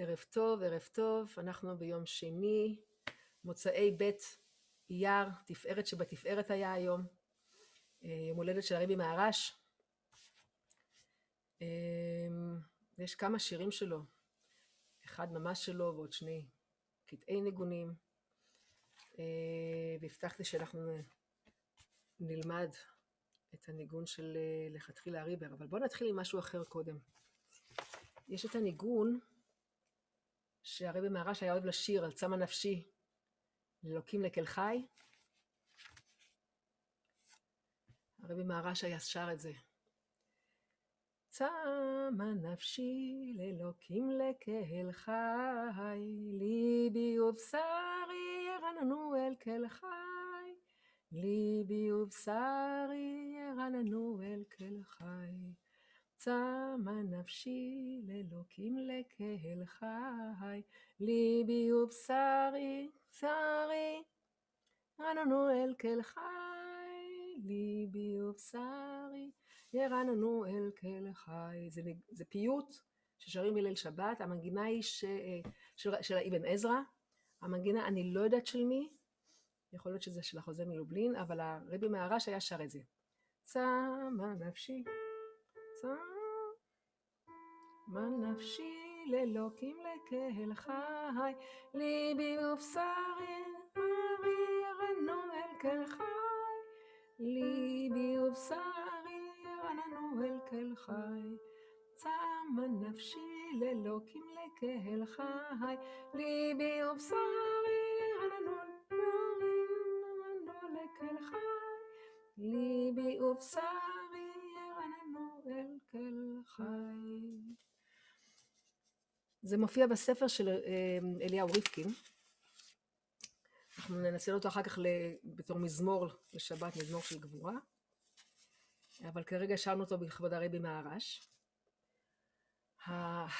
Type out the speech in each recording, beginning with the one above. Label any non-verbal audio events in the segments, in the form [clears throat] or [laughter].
ערב טוב, ערב טוב, אנחנו ביום שני, מוצאי ב' אייר, תפארת שבתפארת היה היום, אה, יום הולדת של הרבי מהרש. אה, יש כמה שירים שלו, אחד ממש שלו ועוד שני קטעי ניגונים, אה, והבטחתי שאנחנו נלמד את הניגון של לכתחילה ריבר, אבל בואו נתחיל עם משהו אחר קודם. יש את הניגון שהרבי מהרש היה אוהב לשיר על צמא נפשי, לאלוקים לקל חי. הרבי מהרש היה שר את זה. צמא נפשי לאלוקים לקהל חי, ליבי ובשרי ירננו אל כל חי, ליבי ובשרי ירננו אל כל חי. צמא נפשי לאלוקים לקהל חי, ליבי ובשרי, בשרי, רננו אל כל חי, ליבי ובשרי, ירננו אל כל חי. זה, זה פיוט ששרים בליל שבת, המנגינה היא ש, של, של האבן עזרא, המנגינה אני לא יודעת של מי, יכול להיות שזה של החוזה מלובלין, אבל הרבי מהרש היה שר את זה. צמא נפשי מה נפשי לאלוקים לקהל חי, ליבי ובשרי ארי ירנו אל כל חי, ליבי ובשרי ירננו אל כל חי. צמא נפשי לאלוקים לקהל חי, ליבי ובשרי ירננו לכל חי, ליבי ובשרי אל כל חי. זה מופיע בספר של אה, אליהו ריפקין. אנחנו ננצל אותו אחר כך בתור מזמור לשבת, מזמור של גבורה. אבל כרגע שרנו אותו בכבוד הרבי מהרש.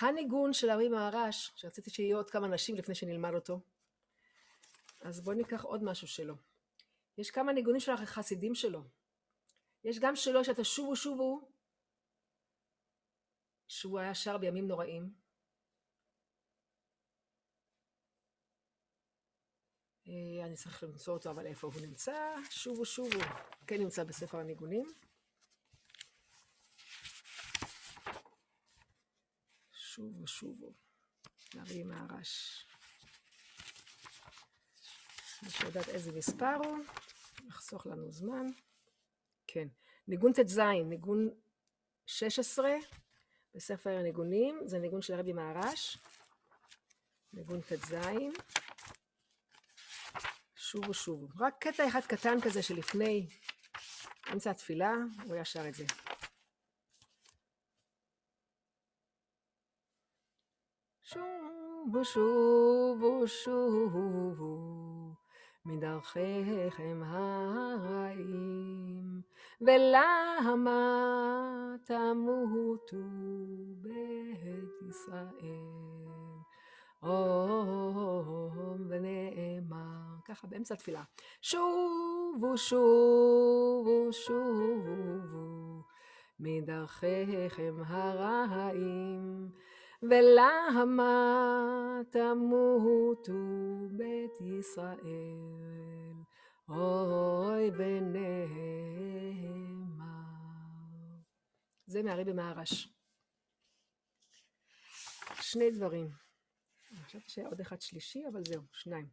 הניגון של הרבי מהרש, שרציתי שיהיו עוד כמה נשים לפני שנלמד אותו, אז בואו ניקח עוד משהו שלו. יש כמה ניגונים של החסידים שלו. יש גם שלו שאתה שובו שובו שהוא היה שר בימים נוראים. אה, אני צריך למצוא אותו, אבל איפה הוא נמצא? שובו שובו. כן נמצא בספר הניגונים. שובו שובו. נביא מהרש. אני יודעת איזה מספר הוא, לחסוך לנו זמן. כן. ניגון ט"ז, ניגון 16, בספר הניגונים, זה ניגון של הרבי מהרש, ניגון ט"ז, שובו שובו. רק קטע אחד קטן כזה שלפני אמצע התפילה, הוא היה שר את זה. שובו שובו שובו מדרכיכם הרעים ולמה תמותו בית ישראל. אום ונאמר, ככה באמצע התפילה, שובו שובו שובו מדרכיכם הרעים ולמה תמותו בית ישראל אוי ונאמר. זה מהרבי מהרש. שני דברים. חשבתי שהיה עוד אחד שלישי, אבל זהו, שניים.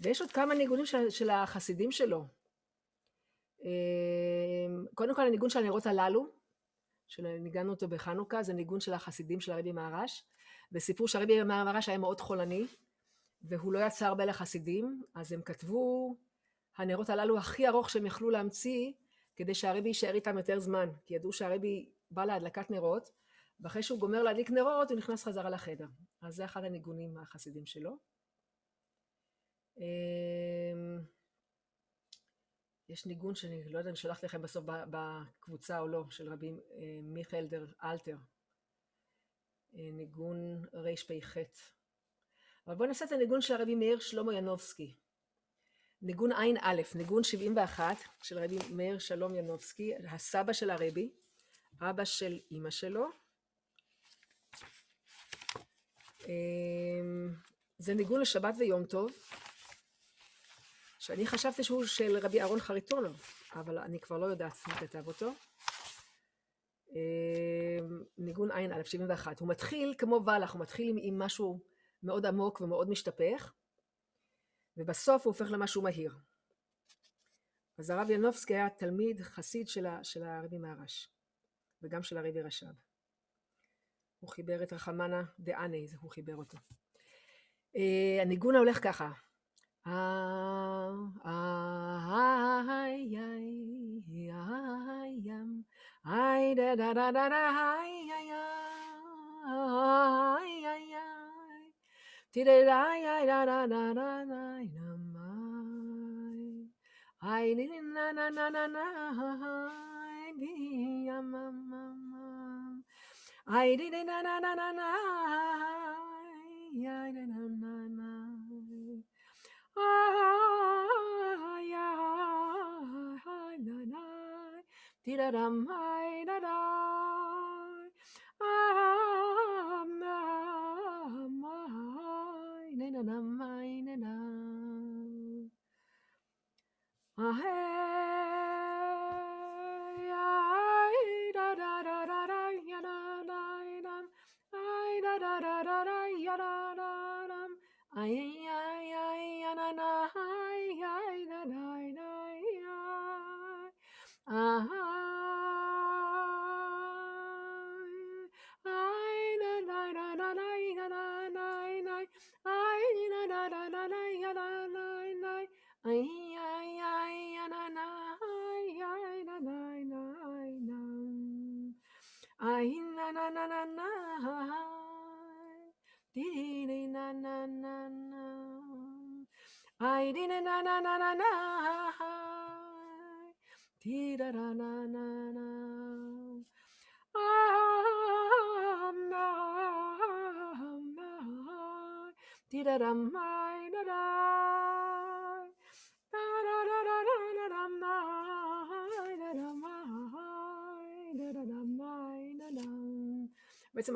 ויש עוד כמה ניגונים של, של החסידים שלו. אמ, קודם כל הניגון של הנרות הללו, שניגענו אותו בחנוכה, זה ניגון של החסידים של הרבי מהרש. וסיפור שהרבי מהרש היה מאוד חולני, והוא לא יצא הרבה לחסידים, אז הם כתבו הנרות הללו הכי ארוך שהם יכלו להמציא, כדי שהרבי יישאר איתם יותר זמן, כי ידעו שהרבי בא להדלקת נרות, ואחרי שהוא גומר להדליק נרות הוא נכנס חזרה לחדר. אז זה אחד הניגונים החסידים שלו. יש ניגון שאני לא יודעת אם שלחתי לכם בסוף בקבוצה או לא, של רבי אה, מיכאל דר אלתר. אה, ניגון רפ"ח. אבל בואו נעשה את הניגון של הרבי מאיר שלמה ינובסקי. ניגון ע"א, ניגון 71 של רבי מאיר שלום ינובסקי, הסבא של הרבי, אבא של אימא שלו. זה ניגון לשבת ויום טוב, שאני חשבתי שהוא של רבי אהרון חריטונוב, אבל אני כבר לא יודעת מי כתב אותו. אמ, ניגון ע"א 71. הוא מתחיל כמו ולח, הוא מתחיל עם, עם משהו מאוד עמוק ומאוד משתפך, ובסוף הוא הופך למשהו מהיר. אז הרב ינובסקי היה תלמיד חסיד של, של הרבי מהרש, וגם של הרבי רש"ב. הוא חיבר את רחמנה דעני, הוא חיבר אותו. Uh, הניגון הולך ככה. Um, I, I, I am. I da da da da da. I, I, I, I, I. Did it? I, I da da da da da. I, I did na na na na na. I did ya ma ma ma. I did na na na na na. I did na na na. Dee-da-dum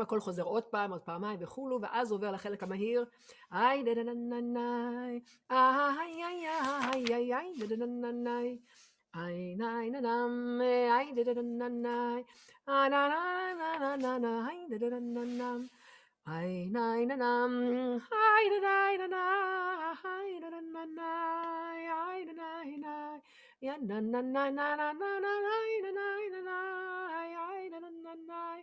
הכל חוזר עוד פעם, עוד פעמיים וכולו, ואז עובר לחלק המהיר, היי דדנננאי, איי איי איי איי איי דדנננאי. איי נאי נאנם, איי דדננאי, איי נא נא נא נא איי דדננאם, איי נאי נאנם, איי דדאי נאנאי, איי דדננאי, איי דנאי נאי, יא נא נא נא נא נא נא נאי נאי נאי, איי דדננאי.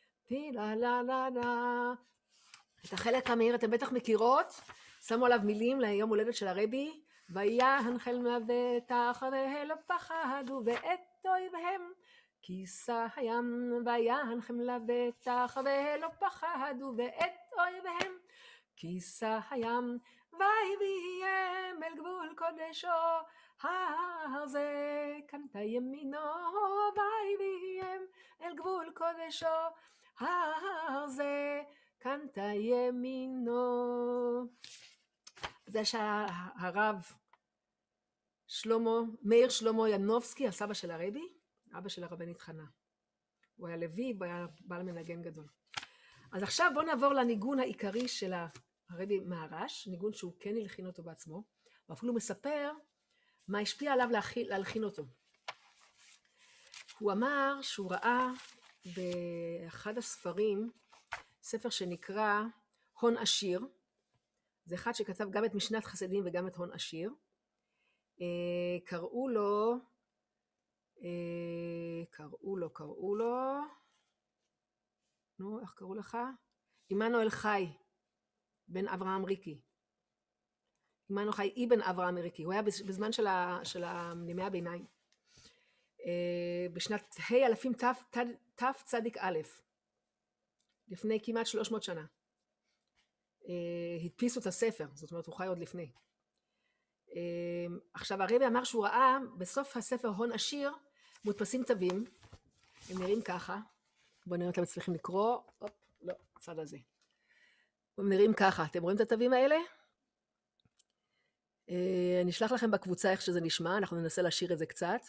טי לה לה לה לה. את החלק המהיר אתם בטח מכירות, שמו עליו מילים ליום הולדת של הרבי, ויהנחל מבטח והלא פחדו ואת אויביהם. כיסה הים ויהנחם לבטח והלא פחדו ואת אויביהם. כיסה הים ויביהם אל גבול קודשו ההר זה קנתה ימינו ויביהם אל גבול קודשו ההר זה קנתה ימינו. זה שהרב שלמה, מאיר שלמה ינובסקי, הסבא של הרבי, אבא של הרבנית חנה. הוא היה לוי והיה בעל מנגן גדול. אז עכשיו בואו נעבור לניגון העיקרי של הרבי מהרש, ניגון שהוא כן הלחין אותו בעצמו, ואפילו מספר מה השפיע עליו להלחין אותו. הוא אמר שהוא ראה באחד הספרים, ספר שנקרא הון עשיר, זה אחד שכתב גם את משנת חסדים וגם את הון עשיר. אה, קראו לו, אה, קראו לו, קראו לו, נו, איך קראו לך? עמנואל חי, בן אברהם ריקי. עמנואל חי אבן אברהם ריקי, הוא היה בזמן של, ה, של ימי הביניים. אה, בשנת ה' אלפים תצ"א, לפני כמעט 300 שנה. אה, הדפיסו את הספר, זאת אומרת הוא חי עוד לפני. אה, עכשיו הרבי אמר שהוא ראה בסוף הספר הון עשיר מודפסים תווים, הם נראים ככה, בואו נראה אתם מצליחים לקרוא, הופ, לא, הצד הזה. הם נראים ככה, אתם רואים את התווים האלה? אני אשלח לכם בקבוצה איך שזה נשמע, אנחנו ננסה להשאיר את זה קצת.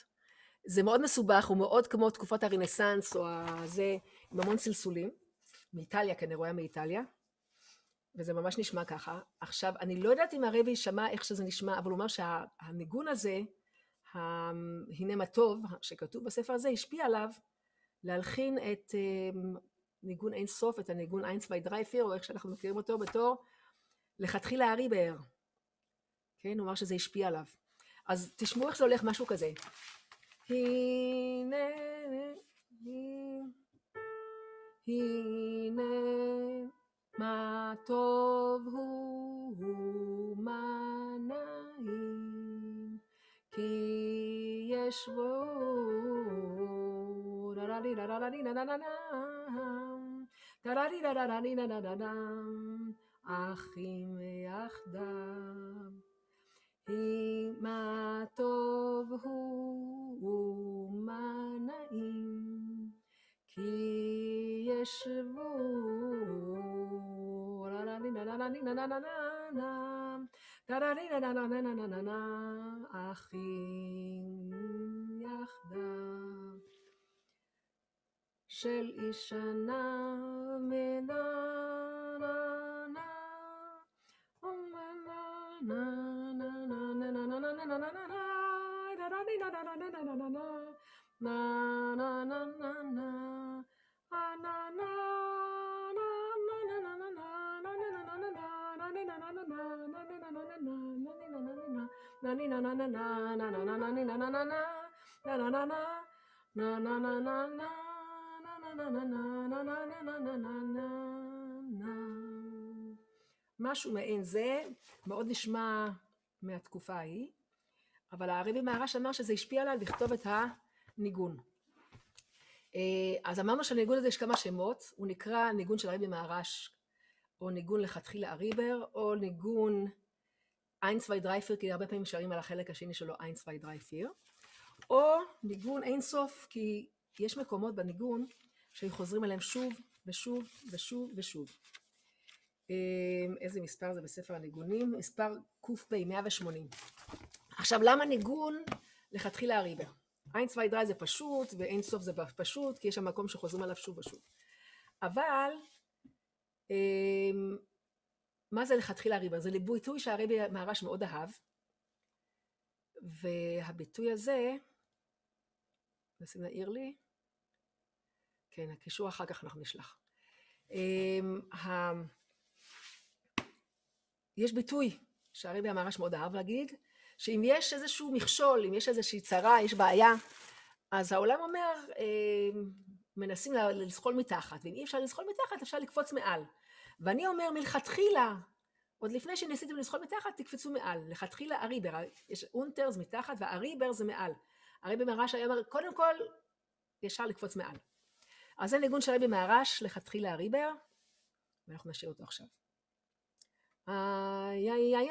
זה מאוד מסובך, הוא מאוד כמו תקופת הרנסאנס או הזה, עם המון סלסולים. מאיטליה, כי אני רואה מאיטליה. וזה ממש נשמע ככה. עכשיו, אני לא יודעת אם הרבי שמע איך שזה נשמע, אבל הוא אומר שהניגון הזה, הנה מה טוב, שכתוב בספר הזה, השפיע עליו להלחין את אמ, ניגון אין סוף, את הניגון איינס וי דרייפיר, או איך שאנחנו מכירים אותו בתור לכתחילה הארי באר. כן, הוא אמר שזה השפיע עליו. אז תשמעו איך זה הולך, משהו כזה. הנה, הנה, מה טוב הוא, מה נעים, כי יש בו אחים יחדיו. מה טוב הוא ומה נעים, כי ישבו אחים יחדיו של אישנה מננה משהו מעין זה, מאוד נשמע מהתקופה ההיא, אבל הרבי מהרש אמר שזה השפיע עליו לכתוב את הניגון. אז אמרנו שלניגון הזה יש כמה שמות, הוא נקרא ניגון של הרבי מהרש, או ניגון לכתחילה אריבר, או ניגון איינס דריי פיר, כי הרבה פעמים שרים על החלק השני שלו איינס דריי פיר, או ניגון אינסוף, כי יש מקומות בניגון שחוזרים עליהם שוב ושוב ושוב ושוב. אמ, איזה מספר זה בספר הניגונים? מספר קב 180. עכשיו למה ניגון לכתחילה הריבר? איינס דריי זה פשוט ואין סוף זה פשוט כי יש שם מקום שחוזרים עליו שוב ושוב. אבל אמ, מה זה לכתחילה הריבר? זה ביטוי שהרבי מהרש מאוד אהב והביטוי הזה, נשים להעיר לי, כן הקישור אחר כך אנחנו נשלח. אמ, יש ביטוי שהרבי המהר"ש מאוד אהב להגיד, שאם יש איזשהו מכשול, אם יש איזושהי צרה, יש בעיה, אז העולם אומר, אה, מנסים לזחול מתחת, ואם אי אפשר לזחול מתחת, אפשר לקפוץ מעל. ואני אומר, מלכתחילה, עוד לפני שניסיתם לזחול מתחת, תקפצו מעל. לכתחילה אריבר, יש אונטר זה מתחת, והאריבר זה מעל. הרבי מהר"ש היה אומר, קודם כל, ישר לקפוץ מעל. אז זה ניגון של הרבי מהר"ש, לכתחילה אריבר, ואנחנו נשאיר אותו עכשיו. Ay, ay, ay,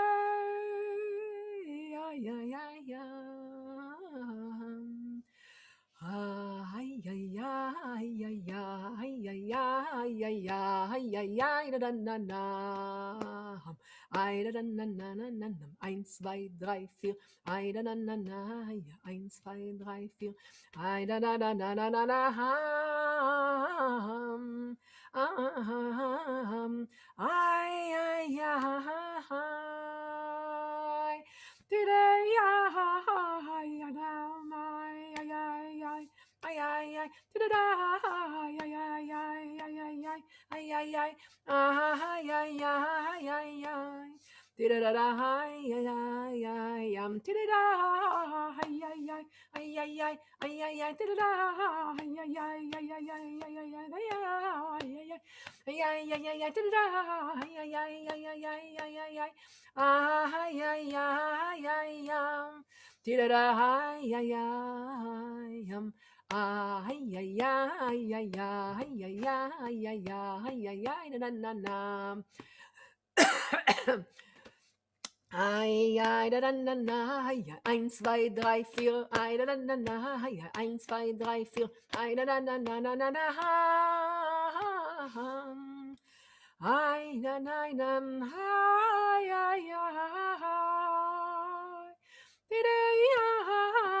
Eins, zwei, drei, vier. Eins, zwei, drei, vier. Today, I, I, I, I, I, Tira da hi, hi, hi, hi, Ah, hei, hei, hei, hei, hei, hei, hei, hei, hei, na, na, na. Ei, ei, da, da, da, na, ja, eins, zwei, drei, vier, ei, da, da, da, na, ja, eins, zwei, drei, vier, ei, da, da, da, na, na, na, na, ha, ha, ei, na, na, na, ha, ja, ja, ha, ha, ha, ha, ha, ha,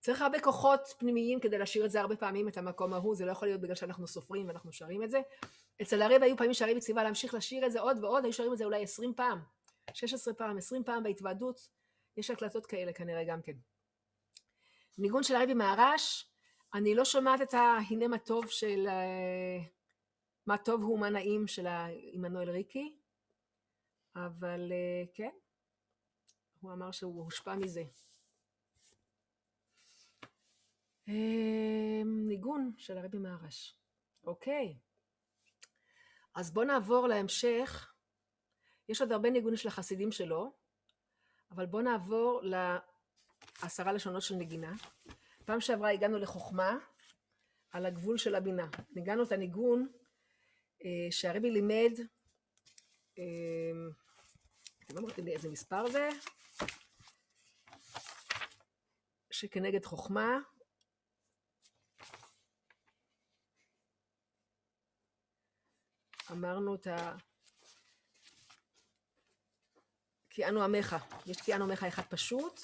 צריך הרבה כוחות פנימיים כדי לשיר את זה הרבה פעמים, את המקום ההוא, זה לא יכול להיות בגלל שאנחנו סופרים ואנחנו שרים את זה. אצל הרב היו פעמים שהרב ציווה להמשיך לשיר את זה עוד ועוד, היו שרים את זה אולי 20 פעם, 16 פעם, 20 פעם בהתוועדות, יש הקלטות כאלה כנראה גם כן. ניגון של הרבי מהרש, אני לא שומעת את ה"הנה מה טוב" של מה טוב הוא מה נעים של עמנואל ריקי, אבל כן, הוא אמר שהוא הושפע מזה. ניגון של הרבי מהרש. אוקיי. אז בואו נעבור להמשך. יש עוד הרבה ניגונים של החסידים שלו, אבל בואו נעבור לעשרה לשונות של נגינה. פעם שעברה הגענו לחוכמה על הגבול של הבינה. ניגענו את הניגון אה, שהרבי לימד, אה, אתם אמרתם לי איזה מספר זה? שכנגד חוכמה, אמרנו את ה... קיאנו עמך, יש קיאנו עמך אחד פשוט,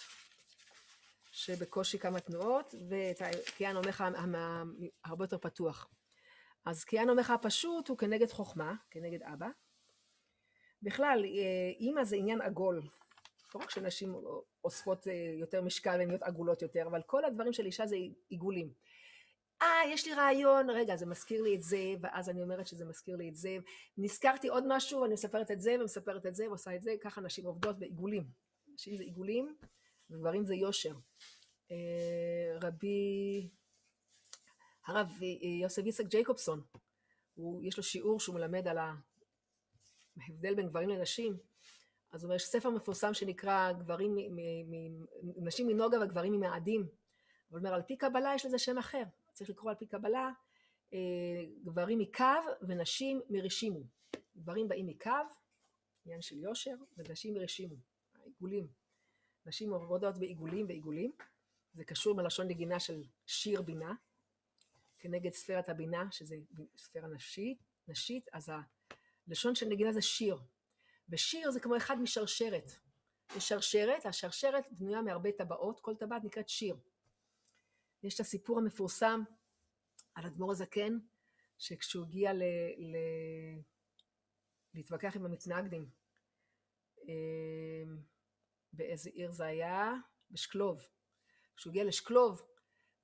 שבקושי כמה תנועות, ואת קיאנו עמך הרבה יותר פתוח. אז קיאנו עמך הפשוט הוא כנגד חוכמה, כנגד אבא. בכלל, אימא זה עניין עגול. לא רק שנשים אוספות יותר משקל והן נהיות עגולות יותר, אבל כל הדברים של אישה זה עיגולים. אה, יש לי רעיון, רגע, זה מזכיר לי את זה, ואז אני אומרת שזה מזכיר לי את זה. נזכרתי עוד משהו, אני מספרת את זה, ומספרת את זה, ועושה את זה, ככה נשים עובדות בעיגולים. נשים זה עיגולים, וגברים זה יושר. רבי, הרב יוסף יצחק ג'ייקובסון, הוא, יש לו שיעור שהוא מלמד על ההבדל בין גברים לנשים, אז הוא אומר, יש ספר מפורסם שנקרא גברים, נשים מנוגה וגברים ממאדים. הוא אומר, על פי קבלה יש לזה שם אחר. צריך לקרוא על פי קבלה, גברים מקו ונשים מרשימו. גברים באים מקו, עניין של יושר, ונשים מרשימו, העיגולים. נשים עובדות בעיגולים ועיגולים, זה קשור מלשון נגינה של שיר בינה, כנגד ספירת הבינה, שזה ספירה נשית, נשית, אז הלשון של נגינה זה שיר. ושיר זה כמו אחד משרשרת. יש שרשרת, השרשרת בנויה מהרבה טבעות, כל טבעת נקראת שיר. יש את הסיפור המפורסם על אדמו"ר הזקן, שכשהוא הגיע ל... ל... להתווכח עם המתנגדים, באיזה עיר זה היה? בשקלוב. כשהוא הגיע לשקלוב,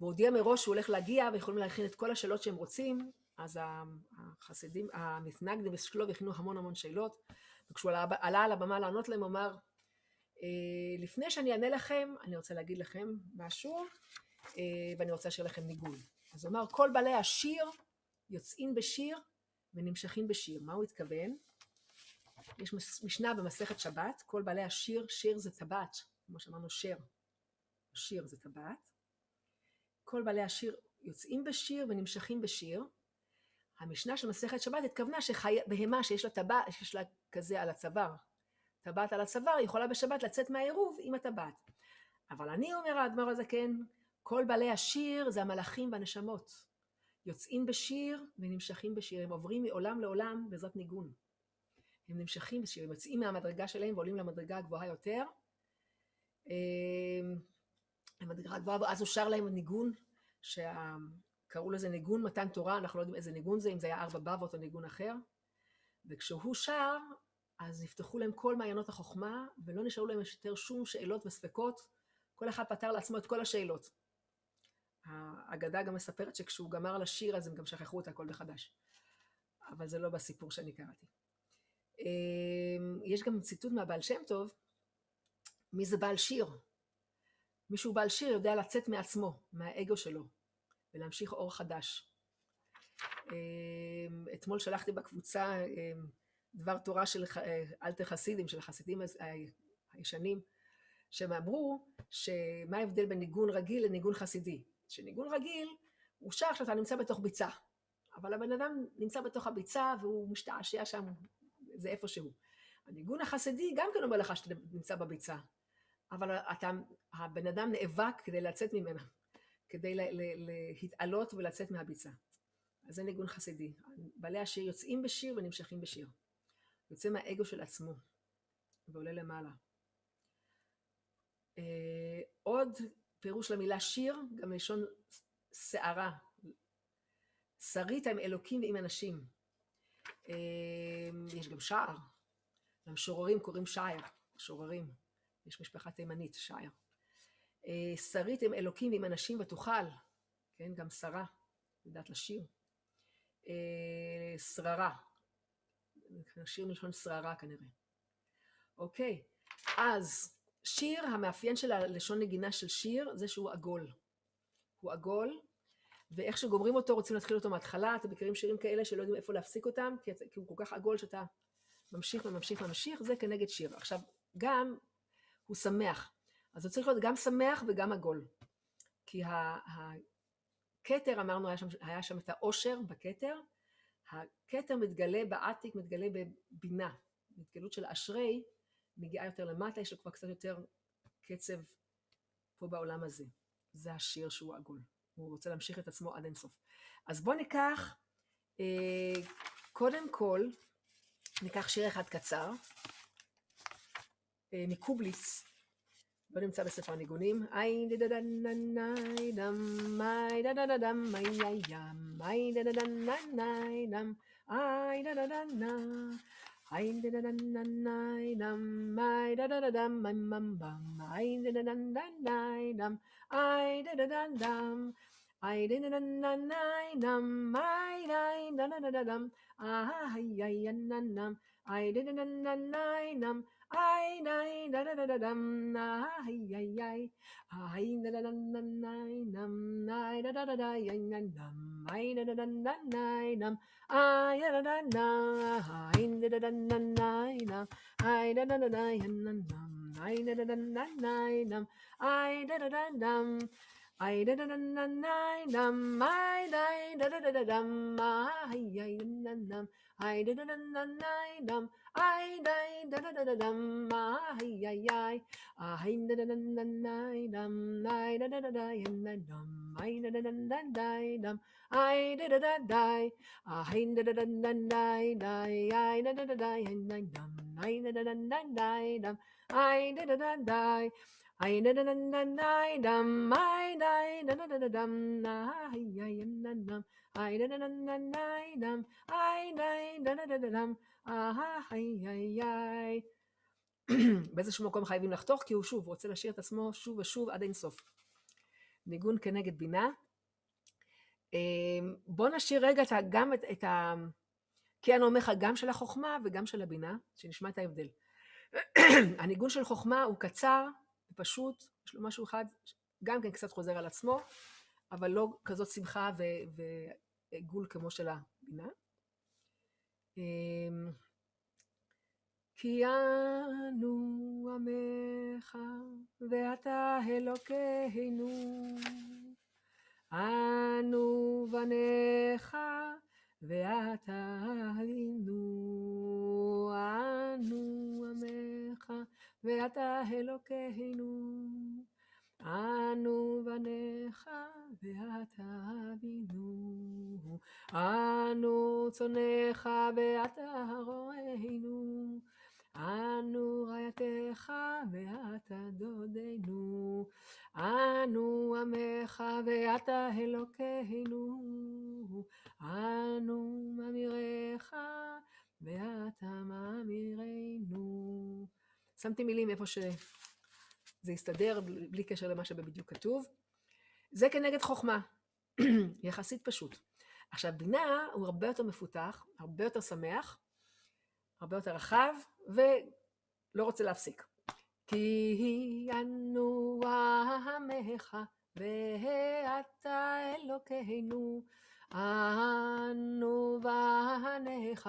והוא הודיע מראש שהוא הולך להגיע ויכולים להכין את כל השאלות שהם רוצים, אז החסידים, המתנגדים בשקלוב הכינו המון המון שאלות, וכשהוא עלה על הבמה לענות להם, אמר, אה, לפני שאני אענה לכם, אני רוצה להגיד לכם משהו, אה, ואני רוצה לשאיר לכם ניגון. אז הוא אמר, כל בעלי השיר יוצאים בשיר ונמשכים בשיר. מה הוא התכוון? יש משנה במסכת שבת, כל בעלי השיר, שיר זה טבעת, כמו שאמרנו שיר, שיר זה טבעת. כל בעלי השיר יוצאים בשיר ונמשכים בשיר. המשנה של מסכת שבת התכוונה שבהמה שיש לה טבעת, שיש לה כזה על הצוואר, טבעת על הצוואר, יכולה בשבת לצאת מהעירוב עם הטבעת. אבל אני אומר האדמו"ר הזקן, כל בעלי השיר זה המלאכים והנשמות. יוצאים בשיר ונמשכים בשיר, הם עוברים מעולם לעולם בעזרת ניגון. הם נמשכים יוצאים מהמדרגה שלהם ועולים למדרגה הגבוהה יותר. אמ, המדרגה הגבוהה, ואז הוא שר להם ניגון, שקראו לזה ניגון מתן תורה, אנחנו לא יודעים איזה ניגון זה, אם זה היה ארבע בבות או ניגון אחר. וכשהוא שר, אז נפתחו להם כל מעיינות החוכמה, ולא נשארו להם יותר שום שאלות וספקות, כל אחד פתר לעצמו את כל השאלות. האגדה גם מספרת שכשהוא גמר לשיר אז הם גם שכחו את הכל מחדש. אבל זה לא בסיפור שאני קראתי. אמ, יש גם ציטוט מהבעל שם טוב, מי זה בעל שיר? מישהו בעל שיר יודע לצאת מעצמו, מהאגו שלו, ולהמשיך אור חדש. אמ, אתמול שלחתי בקבוצה אמ, דבר תורה של אלתר חסידים, של החסידים הישנים, שהם אמרו שמה ההבדל בין ניגון רגיל לניגון חסידי. שניגון רגיל הוא שר כשאתה נמצא בתוך ביצה, אבל הבן אדם נמצא בתוך הביצה והוא משתעשע שם, זה איפה שהוא. הניגון החסידי גם כן אומר לך שאתה נמצא בביצה, אבל אתה, הבן אדם נאבק כדי לצאת ממנה, כדי להתעלות ולצאת מהביצה. אז זה ניגון חסידי. בעלי השיר יוצאים בשיר ונמשכים בשיר. יוצא מהאגו של עצמו ועולה למעלה. אה, עוד פירוש למילה שיר, גם לשון שערה. שרית עם אלוקים ועם אנשים. אה, יש גם שער. למשוררים קוראים שער, משוררים. יש משפחה תימנית, שער. אה, שרית עם אלוקים ועם אנשים ותוכל, כן, גם שרה, יודעת לשיר. שררה, שיר מלשון שררה כנראה. אוקיי, אז שיר, המאפיין של הלשון נגינה של שיר זה שהוא עגול. הוא עגול, ואיך שגומרים אותו רוצים להתחיל אותו מההתחלה, אתם מכירים שירים כאלה שלא יודעים איפה להפסיק אותם, כי, כי הוא כל כך עגול שאתה ממשיך וממשיך וממשיך, זה כנגד שיר. עכשיו, גם הוא שמח, אז הוא צריך להיות גם שמח וגם עגול. כי הכתר, אמרנו, היה שם, היה שם את העושר בכתר, הכתר מתגלה בעתיק, מתגלה בבינה. התגלות של אשרי מגיעה יותר למטה, יש לו כבר קצת יותר קצב פה בעולם הזה. זה השיר שהוא עגול. הוא רוצה להמשיך את עצמו עד אינסוף. אז בואו ניקח, אה, קודם כל, ניקח שיר אחד קצר, אה, מקובליץ, לא נמצא בספר הניגונים. איי דה דה דה נה נה דם, איי דה דה דה דם, איי איי ים, איי דה דה דה נה נה דם, איי דה דה דה נה. איי I did na na na dum I I na na na dum ah I I na na I did na na na dum I I na na na dum ah I I I I na na na na dum I da da da da I na dum I na na na na dum I na na na I na na na na dum I na na na na dum I na na na na dum I na na na na da da da da da I da da da da I da da da da I da da da da I da da da da dum I da da da da dum I da da da I da da da da dum I da da da da dum I I I I da da da da dum I da da da da dum I da da da da dum I da da da da I da da da da da I da da da da dum I da da da da dum I da da da da באיזשהו מקום חייבים לחתוך כי הוא שוב רוצה להשאיר את עצמו שוב ושוב עד אינסוף. ניגון כנגד בינה. בוא נשאיר רגע גם את ה... כי אני אומר לך גם של החוכמה וגם של הבינה, שנשמע את ההבדל. הניגון של חוכמה הוא קצר ופשוט, יש לו משהו אחד, גם כן קצת חוזר על עצמו, אבל לא כזאת שמחה ועיגול כמו של הבינה. אמ, כי אנו עמך ואתה אלוקינו, אנו בניך ואתה אבינו, אנו עמך ואתה אלוקינו, אנו בניך ואתה אבינו, אנו צונך ואתה רוענו, אנו רעייתך ואתה דודנו, אנו עמך ואתה אלוקינו, אנו ממיריך ואתה ממירנו. שמתי מילים איפה שזה יסתדר, בלי קשר למה שבדיוק כתוב. זה כנגד חוכמה, [clears throat] יחסית פשוט. עכשיו, בינה הוא הרבה יותר מפותח, הרבה יותר שמח, הרבה יותר רחב, ולא רוצה להפסיק. כי אנו עמך ואתה אלוקינו, אנו בניך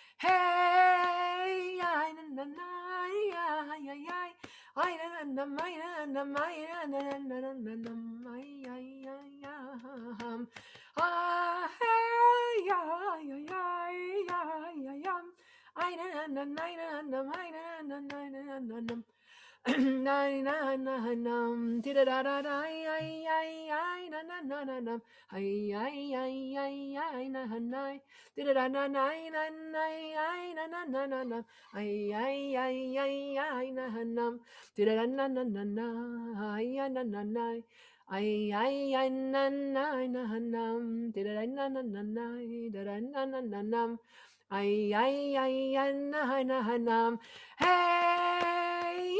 hey ay na na na ay ay ay ay na na na ay na na ay na na na na na na ay ay ay ay ah hey ay ay ay ay ay ay na na na na na ay na na na na na na Na na na na na na na na da da na na na na ay na na na na nam ay ay ay ay ay na ti da da na na na na ay na na na ay na na na nam da da na na na na da da na na na nam ay ay ay ay na na nam hey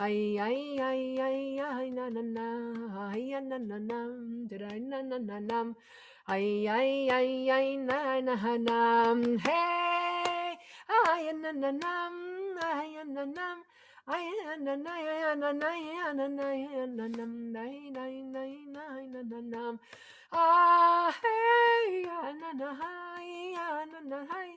Hey, ay, ay, ay, na, na, na, ay, na, na, na, did I, na, na, na, na, ay, ay, ay, ay, na, na, na, hey, ay, na, na, na, ay, na, na, ay, na, na, ay, na, na, ay, na, na, ay, na, na, ay, na, na, ay, na, na, na, ah, hey, na, na, ay, na, na, ay,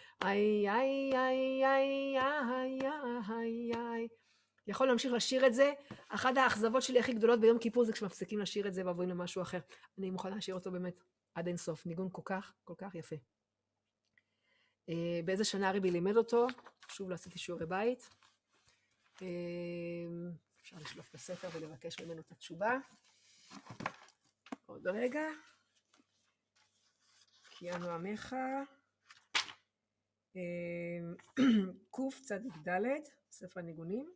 nam ay ay ay ay ay ay ay יכול להמשיך לשיר את זה. אחת האכזבות שלי הכי גדולות ביום כיפור זה כשמפסיקים לשיר את זה ועוברים למשהו אחר. אני מוכנה לשיר אותו באמת עד אין סוף. ניגון כל כך, כל כך יפה. באיזה שנה אריבי לימד אותו? שוב לא עשיתי שיעורי בית. אפשר לשלוף את הספר ולבקש ממנו את התשובה. עוד רגע. כי עמך. [clears throat] קצ"ד, ספר הניגונים,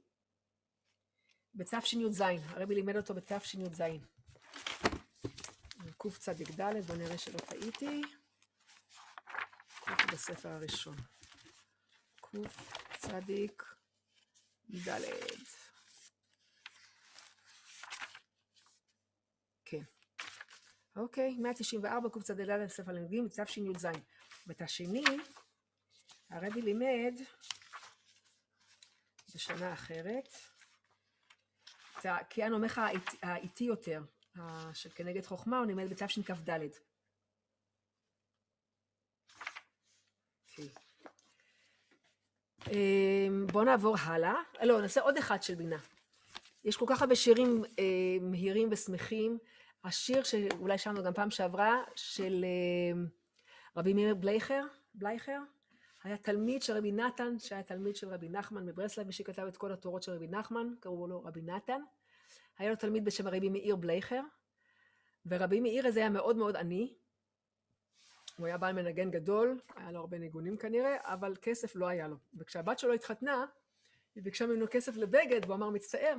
בתשי"ז, הרבי לימד אותו בתשי"ז. קצ"ד, בואו נראה שלא טעיתי. קוף בספר הראשון. קצ"ד. כן. אוקיי, 194 קצ"ד ספר לימודים, תשי"ז. ואת השני, הרבי לימד בשנה אחרת, הקיאן עומך האיטי יותר, שכנגד חוכמה, הוא לימד בתשכ"ד. אוקיי. אמ, בואו נעבור הלאה. לא, נעשה עוד אחד של בינה. יש כל כך הרבה שירים אה, מהירים ושמחים. השיר שאולי שמענו גם פעם שעברה, של אה, רבי מאיר בלייכר, בלייכר, היה תלמיד של רבי נתן, שהיה תלמיד של רבי נחמן מברסלב, מי שכתב את כל התורות של רבי נחמן, קראו לו רבי נתן. היה לו תלמיד בשם רבי מאיר בלייכר, ורבי מאיר הזה היה מאוד מאוד עני. הוא היה בעל מנגן גדול, היה לו הרבה ניגונים כנראה, אבל כסף לא היה לו. וכשהבת שלו התחתנה, היא ביקשה ממנו כסף לבגד, והוא אמר, מצטער,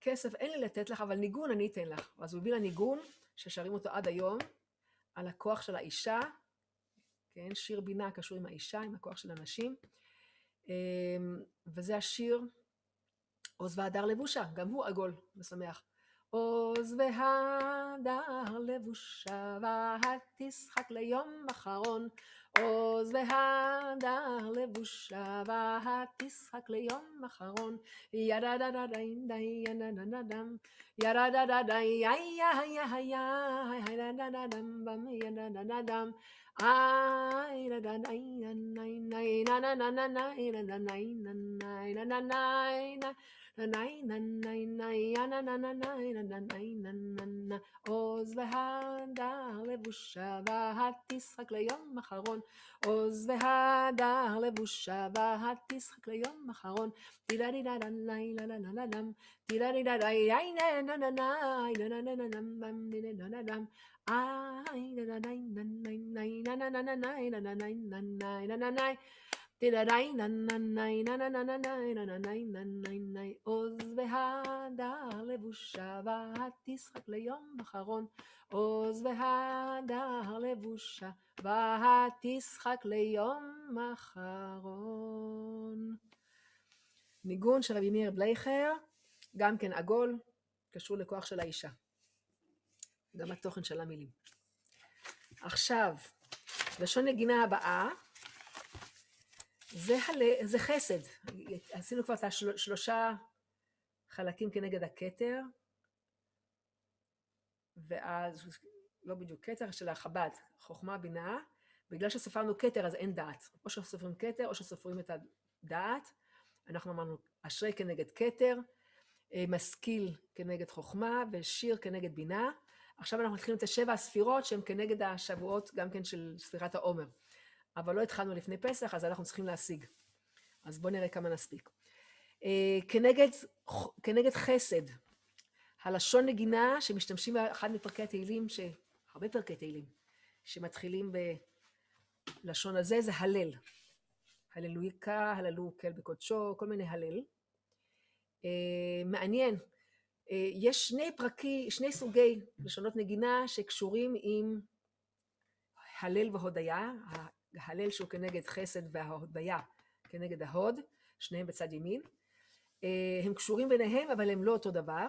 כסף אין לי לתת לך, אבל ניגון אני אתן לך. אז הוא הביא לה ניגון, ששרים אותו עד היום, על הכוח של האישה, כן, שיר בינה קשור עם האישה, עם הכוח של הנשים, אמ, וזה השיר עוז והדר לבושה, גם הוא עגול ושמח. עוז והדר לבושה, והתשחק ליום אחרון. עוז והדר לבושה, ותשחק ליום אחרון. ידה דה דה די די ידה דה דה דם. ידה דה דה די יא יא יא יא ידה דה דה דם בם ידה דה דה דם. איי דה דה די ניי ניי נה נה נה נה ניי נה נה ניי נה ניי נה נה עוז והדר לבושה והתשחק ליום אחרון עוז והדר לבושה והתשחק ליום אחרון טילה דידה דה ניי לה לה לה לה דם טילה דידה דה עוז והדר לבושה ותשחק ליום בחרון עוז והדר לבושה ותשחק ליום אחרון. ניגון של רבי מאיר בלייכר, גם כן עגול, קשור לכוח של האישה. גם התוכן של המילים. עכשיו, לשון נגינה הבאה זה, הל... זה חסד. עשינו כבר את השלושה חלקים כנגד הכתר, ואז, לא בדיוק כתר של החב"ד, חוכמה, בינה, בגלל שספרנו כתר אז אין דעת. או שסופרים כתר או שסופרים את הדעת. אנחנו אמרנו אשרי כנגד כתר, אה, משכיל כנגד חוכמה ושיר כנגד בינה. עכשיו אנחנו מתחילים את השבע הספירות שהן כנגד השבועות גם כן של ספירת העומר. אבל לא התחלנו לפני פסח, אז אנחנו צריכים להשיג. אז בואו נראה כמה נספיק. אה, כנגד, כנגד חסד, הלשון נגינה שמשתמשים באחד מפרקי התהילים, ש... הרבה פרקי תהילים, שמתחילים בלשון הזה, זה הלל. הללויקה, הללו כל בקודשו, כל מיני הלל. אה, מעניין, אה, יש שני פרקי, שני סוגי לשונות נגינה שקשורים עם הלל והודיה, ההלל שהוא כנגד חסד וההודיה כנגד ההוד, שניהם בצד ימין. אה, הם קשורים ביניהם, אבל הם לא אותו דבר.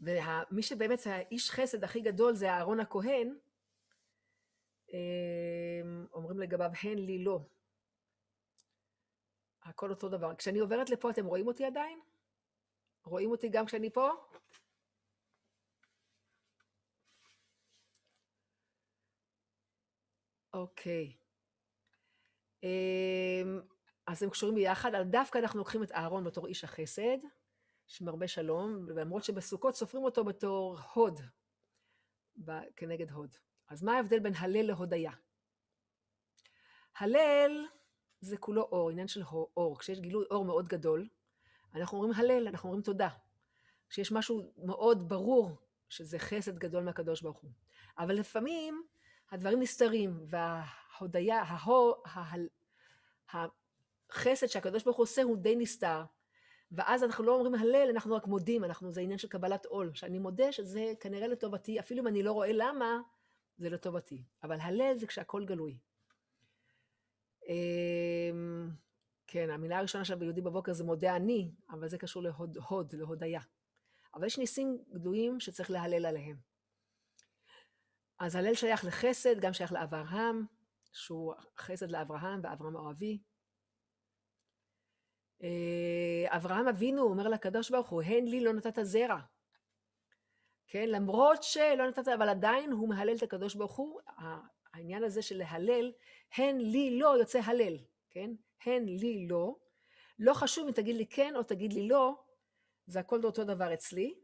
ומי שבאמת האיש חסד הכי גדול זה אהרון הכהן, אה, אומרים לגביו הן לי לא. הכל אותו דבר. כשאני עוברת לפה, אתם רואים אותי עדיין? רואים אותי גם כשאני פה? אוקיי. אמ, אז הם קשורים ביחד, אבל דווקא אנחנו לוקחים את אהרון בתור איש החסד, שמרבה שלום, ולמרות שבסוכות סופרים אותו בתור הוד, כנגד הוד. אז מה ההבדל בין הלל להודיה? הלל זה כולו אור, עניין של אור. כשיש גילוי אור מאוד גדול, אנחנו אומרים הלל, אנחנו אומרים תודה. כשיש משהו מאוד ברור, שזה חסד גדול מהקדוש ברוך הוא. אבל לפעמים הדברים נסתרים, וההודיה, ההו, ההל, החסד שהקדוש ברוך הוא עושה הוא די נסתר. ואז אנחנו לא אומרים הלל, אנחנו רק מודים, אנחנו, זה עניין של קבלת עול, שאני מודה שזה כנראה לטובתי, אפילו אם אני לא רואה למה, זה לטובתי. אבל הלל זה כשהכול גלוי. אמ, כן, המילה הראשונה שלה ביהודי בבוקר זה מודה אני, אבל זה קשור להוד, הוד, להודיה. אבל יש ניסים גדולים שצריך להלל עליהם. אז הלל שייך לחסד, גם שייך לאברהם, שהוא חסד לאברהם ואברהם אוהבי. אה, אברהם אבינו אומר לקדוש ברוך הוא, הן לי לא נתת זרע. כן, למרות שלא נתת, אבל עדיין הוא מהלל את הקדוש ברוך הוא, העניין הזה של להלל, הן לי לא יוצא הלל, כן? הן לי לא. לא חשוב אם תגיד לי כן או תגיד לי לא, זה הכל אותו דבר אצלי.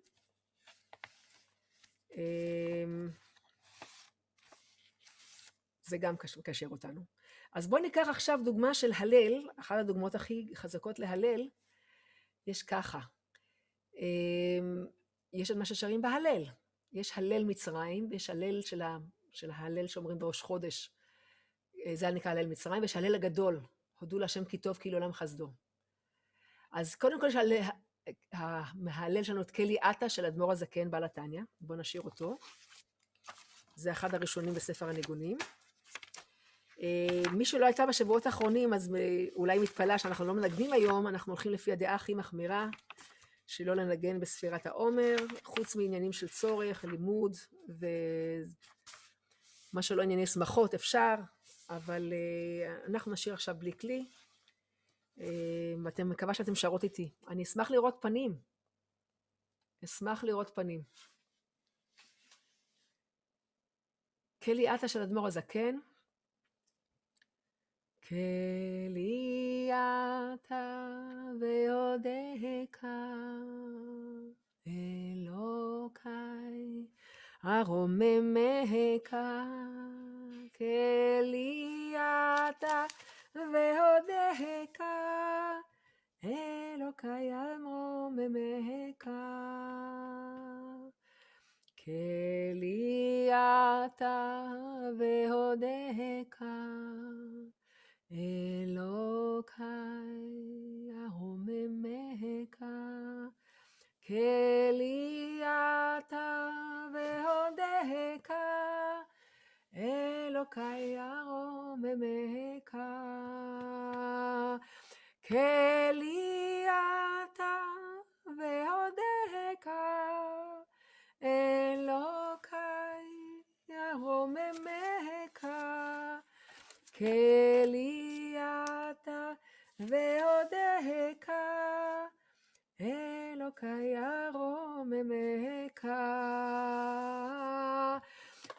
זה גם מקשר אותנו. אז בואו ניקח עכשיו דוגמה של הלל, אחת הדוגמאות הכי חזקות להלל, יש ככה. אמ, יש את מה ששרים בהלל. יש הלל מצרים, ויש הלל של, ה, של ההלל שאומרים בראש חודש. אה, זה נקרא הלל מצרים, ויש הלל הגדול, הודו להשם כי טוב כי לעולם חסדו. אז קודם כל יש המהלל שלנו את קלי עטה של אדמו"ר הזקן בעל התניא, בואו נשאיר אותו. זה אחד הראשונים בספר הניגונים. אה, מי שלא הייתה בשבועות האחרונים, אז אה, אולי מתפלאה שאנחנו לא מנגנים היום, אנחנו הולכים לפי הדעה הכי מחמירה, שלא לנגן בספירת העומר, חוץ מעניינים של צורך, לימוד, ומה שלא ענייני שמחות אפשר, אבל אה, אנחנו נשאיר עכשיו בלי כלי, ואתם מקווה שאתם שרות איתי. אני אשמח לראות פנים. אשמח לראות פנים. קלי עטה של אדמו"ר הזקן. כליאת ויודעך אלוקי הרוממך כליאת והודהך אלוקי על רוממך כליאת והודהך אלוקיי הרוממך, כלי אתה והודך, אלוקיי הרוממך, כלי אתה והודך, אלוקיי הרוממך, כלי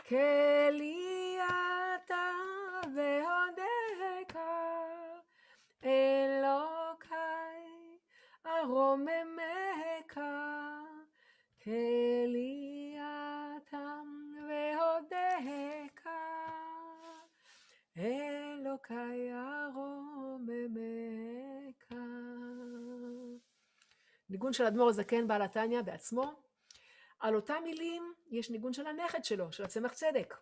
כליאתה ועודך, אלוקי הרוממך. כליאתה ועודך. אלוקי הרוממך. ניגון של אדמו"ר הזקן בעל התניא בעצמו. על אותם מילים יש ניגון של הנכד שלו, של הצמח צדק.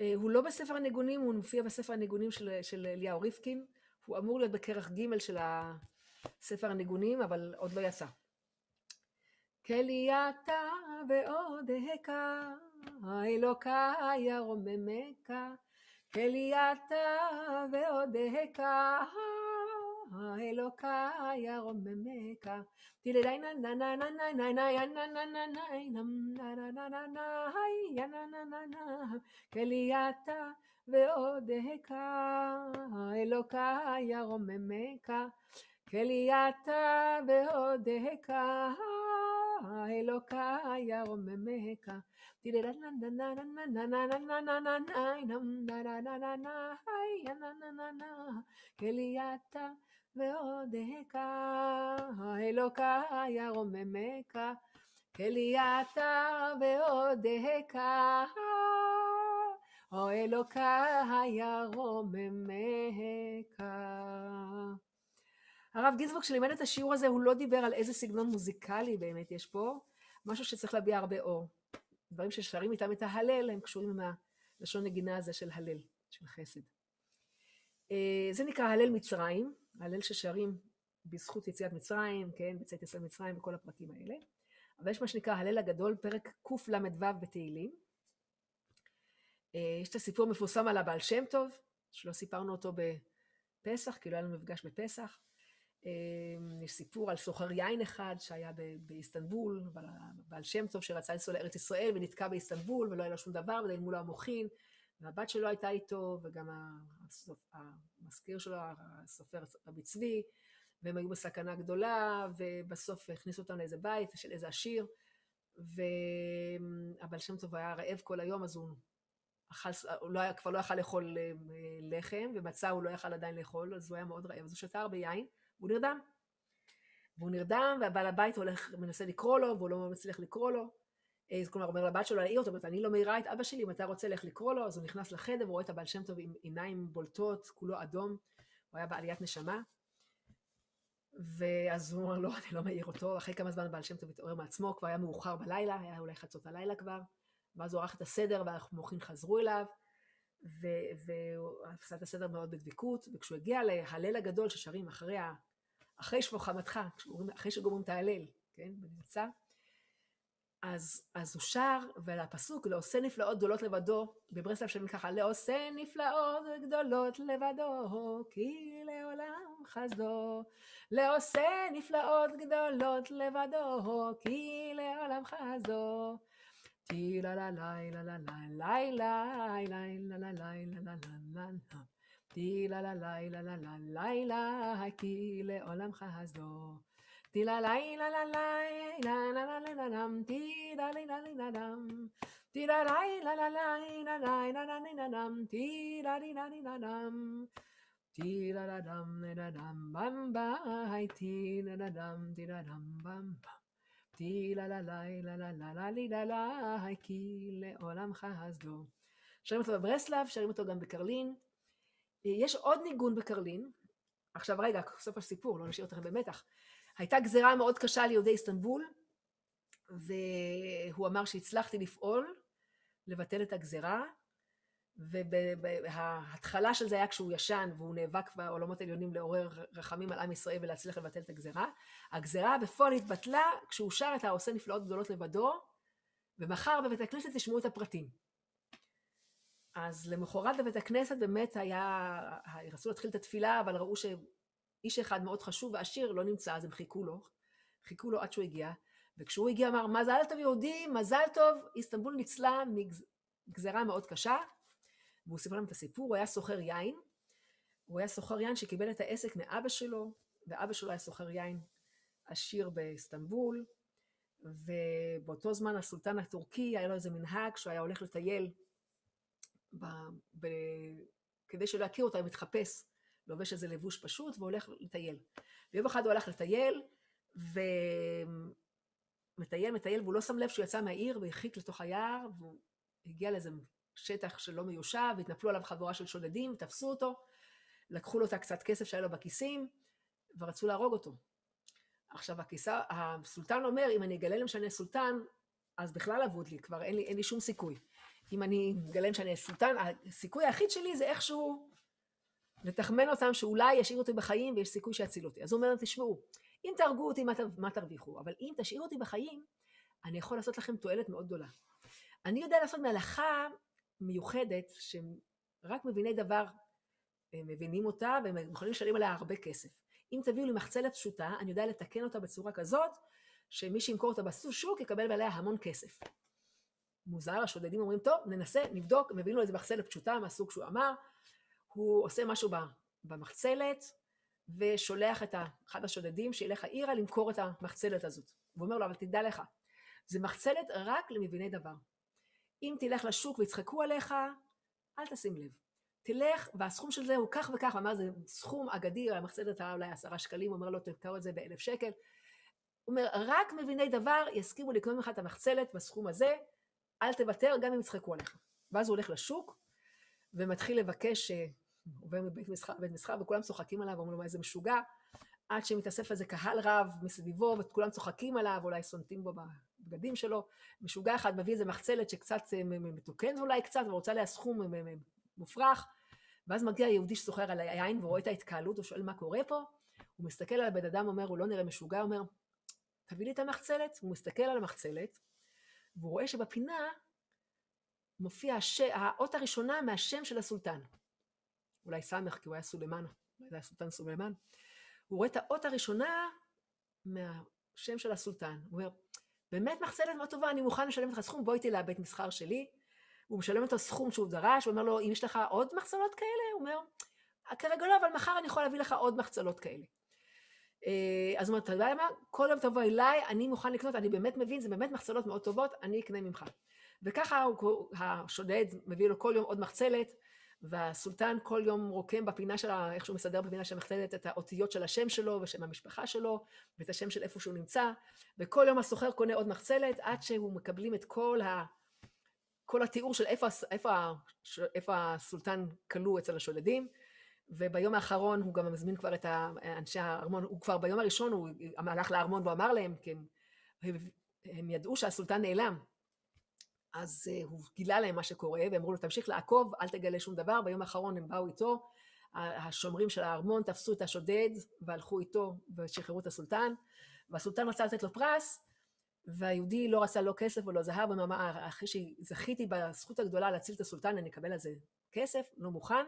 אה, הוא לא בספר הניגונים, הוא מופיע בספר הניגונים של, של אליהו ריפקין. הוא אמור להיות בכרך ג' של ספר הניגונים, אבל עוד לא יצא. כלייתה ועודהקה, האלוקי הרוממך, כליאתה ועודך, אלוקי הרוממך. תיללי נה נה נה נה נה נה נה יא נה נה נה נה נה נה נה נה נה יא נה נה נה נה כליאתה ועודך, אלוקי הרוממך. כליאתה ועודך, אלוקי הרוממך. כליאתה ועודך, אלוקי הרוממך, כליאתה ועודך, או אלוקי הרוממך. הרב גינזבורג שלימד את השיעור הזה, הוא לא דיבר על איזה סגנון מוזיקלי באמת יש פה, משהו שצריך להביע הרבה אור. דברים ששרים איתם את ההלל, הם קשורים עם הלשון נגינה הזה של הלל, של חסד. אה, זה נקרא הלל מצרים, הלל ששרים בזכות יציאת מצרים, כן, בצאת יציאת מצרים וכל הפרטים האלה. אבל יש מה שנקרא הלל הגדול, פרק קל"ו בתהילים. אה, יש את הסיפור המפורסם על הבעל שם טוב, שלא סיפרנו אותו פסח, כאילו היה לנו מפגש בפסח. אמ, יש סיפור על סוחר יין אחד שהיה באיסטנבול, בעל שם טוב שרצה לנסוע לארץ ישראל ונתקע באיסטנבול ולא היה לו שום דבר, ונעלמו לו המוחין, והבת שלו הייתה איתו, וגם המזכיר שלו, הסופר רבי צבי, והם היו בסכנה גדולה, ובסוף הכניסו אותם לאיזה בית של איזה עשיר, והבעל שם טוב היה רעב כל היום, אז הוא אכל, הוא לא היה, כבר לא יכל לאכול אה, לחם, ומצה הוא לא יכל עדיין לאכול, אז הוא היה מאוד רעב, אז הוא שתה הרבה יין, והוא נרדם. והוא נרדם, והבעל הבית הולך, מנסה לקרוא לו, והוא לא מצליח לקרוא לו. אה, כלומר, אומר לבת שלו להעיר אותו, אני לא מעירה את אבא שלי, אם אתה רוצה לך לקרוא לו, אז הוא נכנס לחדר, והוא רואה את הבעל שם טוב עם עיניים בולטות, כולו אדום, הוא היה בעליית נשמה. ואז הוא אומר, לא, אני לא מעיר אותו, אחרי כמה זמן הבעל שם טוב התעורר מעצמו, כבר היה מאוחר בלילה, היה אולי חצות הלילה כבר, ואז הוא ערך את הסדר, והמוחים חזרו אליו, והוא עשה את הסדר מאוד בדבקות, וכשהוא הגיע להלל הגדול ששרים אחרי. אחרי חמתך, אחרי שגומרים את ההלל, כן, בנמצא, אז, אז הוא שר, ולפסוק, לעושה נפלאות גדולות לבדו, בברסלב שרים ככה, לעושה נפלאות גדולות לבדו, כי לעולם חסדו. לעושה נפלאות גדולות לבדו, כי לעולם חסדו. טי לה לה לה לה לה לה לה לה לה לה לה לה לה לה לה לה לה לה לה לה לה לה לה כי לעולם חסדו. Ti la la la la la la la la la la dum ti la la la la dum ti la la la la la la dum bam ba hai ti la la dum ti la dum bam ba ti la la la la. שרים אותו בברסלב, שרים אותו גם בקרלין. יש עוד ניגון בקרלין. עכשיו רגע, סוף הסיפור, לא נשאיר אתכם במתח. הייתה גזירה מאוד קשה על יהודי איסטנבול, והוא אמר שהצלחתי לפעול, לבטל את הגזירה, וההתחלה של זה היה כשהוא ישן והוא נאבק בעולמות העליונים לעורר רחמים על עם ישראל ולהצליח לבטל את הגזירה. הגזירה בפועל התבטלה כשהוא שר את העושה נפלאות גדולות לבדו, ומחר בבית הכנסת תשמעו את הפרטים. אז למחרת בבית הכנסת באמת היה, רצו להתחיל את התפילה, אבל ראו איש אחד מאוד חשוב ועשיר לא נמצא, אז הם חיכו לו, חיכו לו עד שהוא הגיע, וכשהוא הגיע אמר, מזל טוב יהודים, מזל טוב, איסטנבול ניצלה מגזרה מאוד קשה, והוא סיפר להם את הסיפור, הוא היה סוחר יין, הוא היה סוחר יין שקיבל את העסק מאבא שלו, ואבא שלו היה סוחר יין עשיר באיסטנבול, ובאותו זמן הסולטן הטורקי, היה לו איזה מנהג שהוא היה הולך לטייל, ב, ב, כדי שלא יכיר אותו, הוא מתחפש לובש איזה לבוש פשוט והולך לטייל. ויום אחד הוא הלך לטייל, ומטייל, מטייל, והוא לא שם לב שהוא יצא מהעיר והרחיק לתוך היער, והוא הגיע לאיזה שטח שלא מיושב, והתנפלו עליו חבורה של שודדים, תפסו אותו, לקחו לו את הקצת כסף שהיה לו בכיסים, ורצו להרוג אותו. עכשיו הכיסה, הסולטן אומר, אם אני אגלה להם שאני סולטן, אז בכלל אבוד לי, כבר אין לי, אין לי שום סיכוי. אם אני אגלה להם שאני סולטן, הסיכוי היחיד שלי זה איכשהו לתחמן אותם שאולי ישאירו אותי בחיים ויש סיכוי שיצילו אותי. אז הוא אומר, תשמעו, אם תהרגו אותי, מה, מה תרוויחו? אבל אם תשאירו אותי בחיים, אני יכול לעשות לכם תועלת מאוד גדולה. אני יודע לעשות מהלכה מיוחדת, שרק מביני דבר מבינים אותה, והם יכולים לשלם עליה הרבה כסף. אם תביאו לי מחצלת פשוטה, אני יודע לתקן אותה בצורה כזאת, שמי שימכור אותה בשוק יקבל עליה המון כסף. מוזר, השודדים אומרים, טוב, ננסה, נבדוק, מביאים לו איזה מחצלת פשוטה מהסוג שהוא אמר, הוא עושה משהו במחצלת ושולח את אחד השודדים שילך העירה למכור את המחצלת הזאת. הוא אומר לו, אבל תדע לך, זה מחצלת רק למביני דבר. אם תלך לשוק ויצחקו עליך, אל תשים לב. תלך, והסכום של זה הוא כך וכך, אמר זה סכום אגדי, המחצלת היה אולי עשרה שקלים, הוא אומר לו, תמכר את זה באלף שקל. הוא אומר, רק מביני דבר יסכימו לקנות ממך את המחצלת בסכום הזה, אל תוותר גם אם יצחקו עליך. ואז הוא הולך לשוק, ומתחיל לבקש, אה, עובר מבית מסחר לבית מסחר, וכולם צוחקים עליו, אומרים לו מה איזה משוגע, עד שמתאסף איזה קהל רב מסביבו, וכולם צוחקים עליו, אולי סונטים בו בבגדים שלו. משוגע אחד מביא איזה מחצלת שקצת אה, מתוקן אולי קצת, ורוצה עליה סכום מופרך, ואז מגיע יהודי שסוחר על היין ורואה את ההתקהלות, הוא שואל מה קורה פה, הוא מסתכל על הבן אדם, אומר, הוא לא נראה משוגע, אומר, תביא לי את המחצלת, הוא מסתכל על המחצלת, והוא רואה שבפינה מופיע הש... האות הראשונה מהשם של הסולטן. אולי סמך, כי הוא היה סולימאן זה הסולטן סולימן, הוא רואה את האות הראשונה מהשם של הסולטן. הוא אומר, באמת מחסלת מאוד טובה, אני מוכן לשלם לך סכום, בוא איתי לבית מסחר שלי. הוא משלם את הסכום שהוא דרש, הוא אומר לו, אם יש לך עוד מחצלות כאלה? הוא אומר, כרגע לא, אבל מחר אני יכול להביא לך עוד מחצלות כאלה. אה, אז הוא אומר, אתה יודע מה? כל יום תבוא אליי, אני מוכן לקנות, אני באמת מבין, זה באמת מחצלות מאוד טובות, אני אקנה ממך. וככה השודד מביא לו כל יום עוד מחצלת, והסולטן כל יום רוקם בפינה שלה, איך שהוא מסדר בפינה של המחצלת את האותיות של השם שלו ושם המשפחה שלו, ואת השם של איפה שהוא נמצא, וכל יום הסוחר קונה עוד מחצלת, עד שהוא מקבלים את כל, ה, כל התיאור של איפה, איפה, איפה הסולטן כלוא אצל השודדים. וביום האחרון הוא גם מזמין כבר את אנשי הארמון, הוא כבר ביום הראשון הוא הלך לארמון ואמר להם, כי הם, הם ידעו שהסולטן נעלם, אז uh, הוא גילה להם מה שקורה, ואמרו לו תמשיך לעקוב, אל תגלה שום דבר, ביום האחרון הם באו איתו, השומרים של הארמון תפסו את השודד והלכו איתו ושחררו את הסולטן, והסולטן רצה לתת לו פרס, והיהודי לא רצה לא כסף ולא זהב, ואמר, אחרי שזכיתי בזכות הגדולה להציל את הסולטן, אני אקבל על זה כסף, לא מוכן.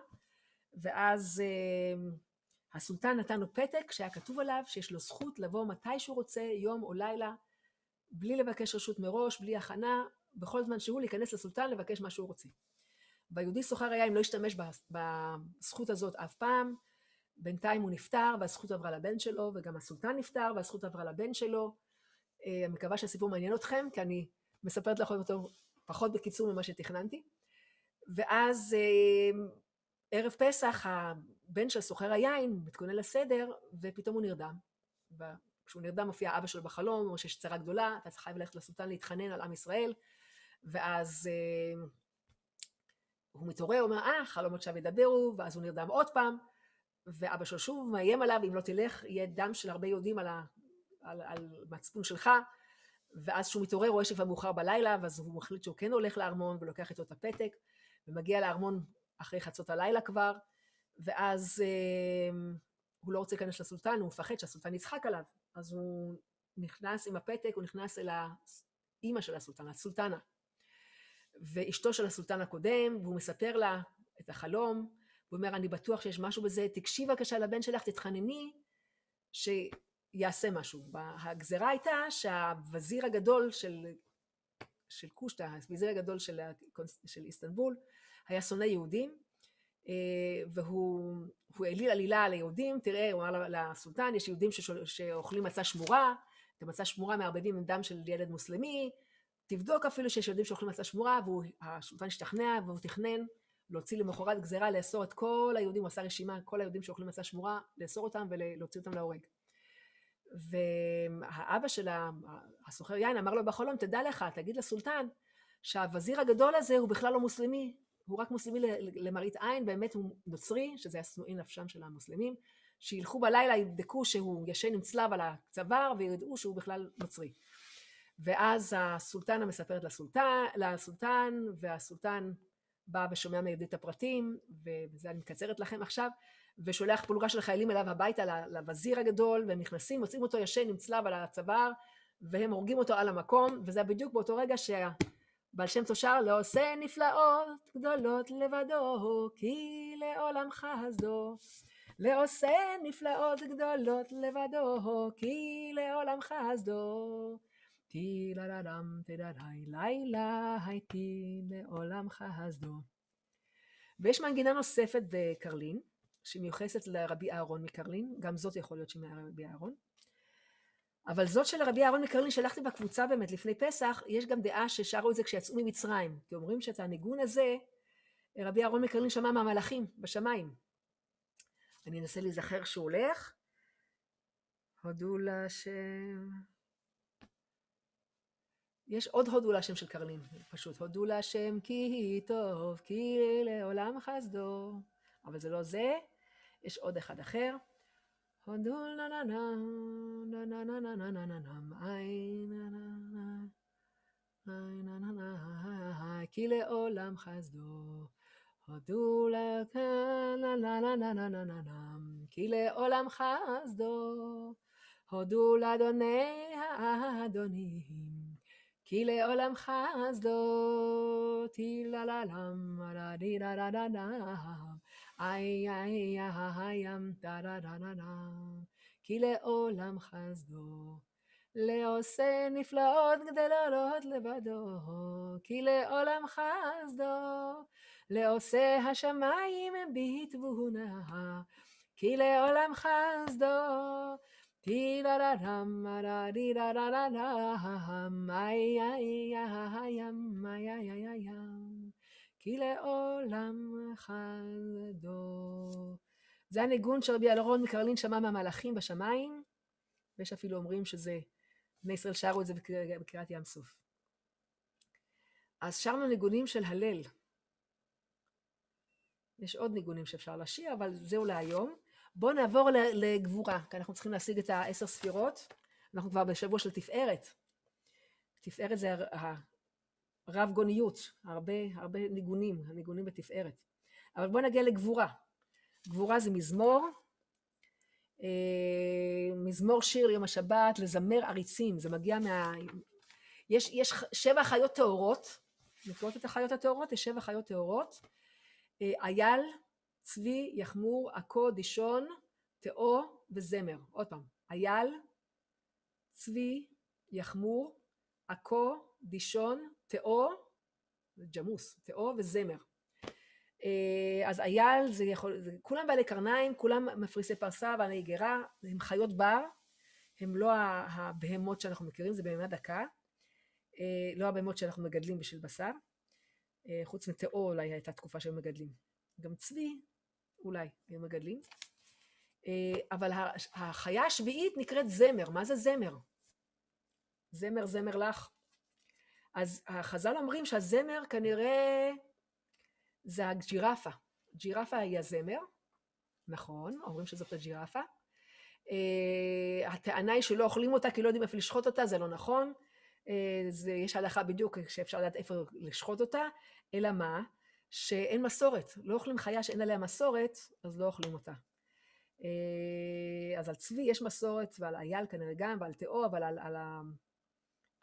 ואז אה, הסולטן נתן לו פתק שהיה כתוב עליו שיש לו זכות לבוא מתי שהוא רוצה, יום או לילה, בלי לבקש רשות מראש, בלי הכנה, בכל זמן שהוא להיכנס לסולטן לבקש מה שהוא רוצה. והיהודי סוחר היה אם לא השתמש בזכות הזאת אף פעם, בינתיים הוא נפטר והזכות עברה לבן שלו, וגם הסולטן נפטר והזכות עברה לבן שלו. אה, אני מקווה שהסיפור מעניין אתכם, כי אני מספרת לכם אותו פחות בקיצור ממה שתכננתי. ואז אה, ערב פסח הבן של סוחר היין מתכונן לסדר ופתאום הוא נרדם. וכשהוא נרדם מופיע אבא שלו בחלום, אומר שיש צרה גדולה, אתה צריך ללכת לסולטן להתחנן על עם ישראל, ואז אה, הוא מתעורר, הוא אומר, אה, חלומות שווא ידברו, ואז הוא נרדם עוד פעם, ואבא שלו שוב מאיים עליו, אם לא תלך, יהיה דם של הרבה יהודים על, ה, על, על מצפון שלך, ואז כשהוא מתעורר, רואה שכבר מאוחר בלילה, ואז הוא מחליט שהוא כן הולך לארמון ולוקח איתו את הפתק, ומגיע לארמון אחרי חצות הלילה כבר, ואז אה, הוא לא רוצה להיכנס לסולטן, הוא מפחד שהסולטן יצחק עליו, אז הוא נכנס עם הפתק, הוא נכנס אל האימא של הסולטן, הסולטנה, ואשתו של הסולטן הקודם, והוא מספר לה את החלום, הוא אומר, אני בטוח שיש משהו בזה, תקשי בבקשה לבן שלך, תתחנני, שיעשה משהו. הגזרה הייתה שהווזיר הגדול של, של קושטא, הווזיר הגדול של, של איסטנבול, היה שונא יהודים, אה, והוא העליל עלילה על היהודים, תראה, הוא אמר לסולטן, יש יהודים שאוכלים מצה שמורה, את המצה שמורה מערבבים עם דם של ילד מוסלמי, תבדוק אפילו שיש ילדים שאוכלים מצה שמורה, והסולטן השתכנע והוא תכנן להוציא למחרת גזירה לאסור את כל היהודים, הוא עשה רשימה, כל היהודים שאוכלים מצה שמורה, לאסור אותם ולהוציא אותם להורג. והאבא של הסוחר יין אמר לו בחלום, תדע לך, תגיד לסולטן, שהווזיר הגדול הזה הוא בכלל לא מוסלמי, הוא רק מוסלמי למראית עין, באמת הוא נוצרי, שזה השנואי נפשם של המוסלמים, שילכו בלילה, יבדקו שהוא ישן עם צלב על הצוואר וידעו שהוא בכלל נוצרי. ואז הסולטנה מספרת לסולטן, לסולטן, והסולטן בא ושומע מידי את הפרטים, ובזה אני מקצרת לכם עכשיו, ושולח פלוגה של חיילים אליו הביתה לווזיר הגדול, והם נכנסים, מוצאים אותו ישן עם צלב על הצוואר, והם הורגים אותו על המקום, וזה בדיוק באותו רגע שה... בעל שם תושר לא עושה נפלאות גדולות לבדו, כי לעולם חסדו. לעושה נפלאות גדולות לבדו, כי לעולם חסדו. טי לה לה דם תדדי לילה הייתי לעולם חסדו. ויש מנגינה נוספת בקרלין, שמיוחסת לרבי אהרון מקרלין, גם זאת יכול להיות שהיא מרבי אהרון. אבל זאת של רבי אהרון מקרלין שלחתי בקבוצה באמת לפני פסח, יש גם דעה ששרו את זה כשיצאו ממצרים, כי אומרים שאת הניגון הזה רבי אהרון מקרלין שמע מהמלאכים בשמיים. אני אנסה להיזכר שהוא הולך. הודו להשם. יש עוד הודו להשם של קרלין, פשוט הודו להשם כי טוב, כי לעולם חסדו. אבל זה לא זה, יש עוד אחד אחר. הודו לה לה לה לה לה לה לה לה לה לה לה לה לה לה כי לעולם חסדו. הודו לה לה לה לה לה לה לה לה כי לעולם לה לם לה לה לה לה לה איי איי הים דה דה דה דה דה כי לעולם חסדו לעושה נפלאות גדולות לבדו. כי לעולם חסדו לעושה השמיים בתבונה כי לעולם חסדו טי דה דה דם דה די דה דה דה דם איי איי הים איי איי איי ים כי לעולם חסדו. זה הניגון שרבי אלרון מקרלין שמע מהמלאכים בשמיים, ויש אפילו אומרים שזה, בני ישראל שרו את זה בקריאת ים סוף. אז שרנו ניגונים של הלל. יש עוד ניגונים שאפשר לשיר, אבל זהו להיום. בואו נעבור לגבורה, כי אנחנו צריכים להשיג את העשר ספירות. אנחנו כבר בשבוע של תפארת. תפארת זה רב גוניות, הרבה, הרבה ניגונים, הניגונים בתפארת. אבל בואו נגיע לגבורה. גבורה זה מזמור, אה, מזמור שיר יום השבת, לזמר עריצים, זה מגיע מה... יש, יש שבע חיות טהורות, נקראות את החיות הטהורות? יש שבע חיות טהורות. אה, אייל, צבי, יחמור, עכו, דישון, תאו וזמר. עוד פעם, אייל, צבי, יחמור, עכו, דישון, תאו, ג'מוס, תאו וזמר. אה, אז אייל זה יכול, זה, כולם בעלי קרניים, כולם מפריסי פרסה ועלי גרה, הם חיות בר, הם לא הבהמות שאנחנו מכירים, זה בהמה דקה, אה, לא הבהמות שאנחנו מגדלים בשביל בשר, אה, חוץ מתאו אולי הייתה תקופה שהם מגדלים. גם צבי אולי היו מגדלים. אבל החיה השביעית נקראת זמר, מה זה זמר? זמר זמר לך. אז החז"ל אומרים שהזמר כנראה זה הג'ירפה. ג'ירפה היא הזמר, נכון, אומרים שזאת הג'ירפה. Uh, הטענה היא שלא אוכלים אותה כי לא יודעים איפה לשחוט אותה, זה לא נכון. Uh, זה, יש הלכה בדיוק שאפשר לדעת איפה לשחוט אותה, אלא מה? שאין מסורת. לא אוכלים חיה שאין עליה מסורת, אז לא אוכלים אותה. Uh, אז על צבי יש מסורת, ועל אייל כנראה גם, ועל תאו, אבל על, על, על,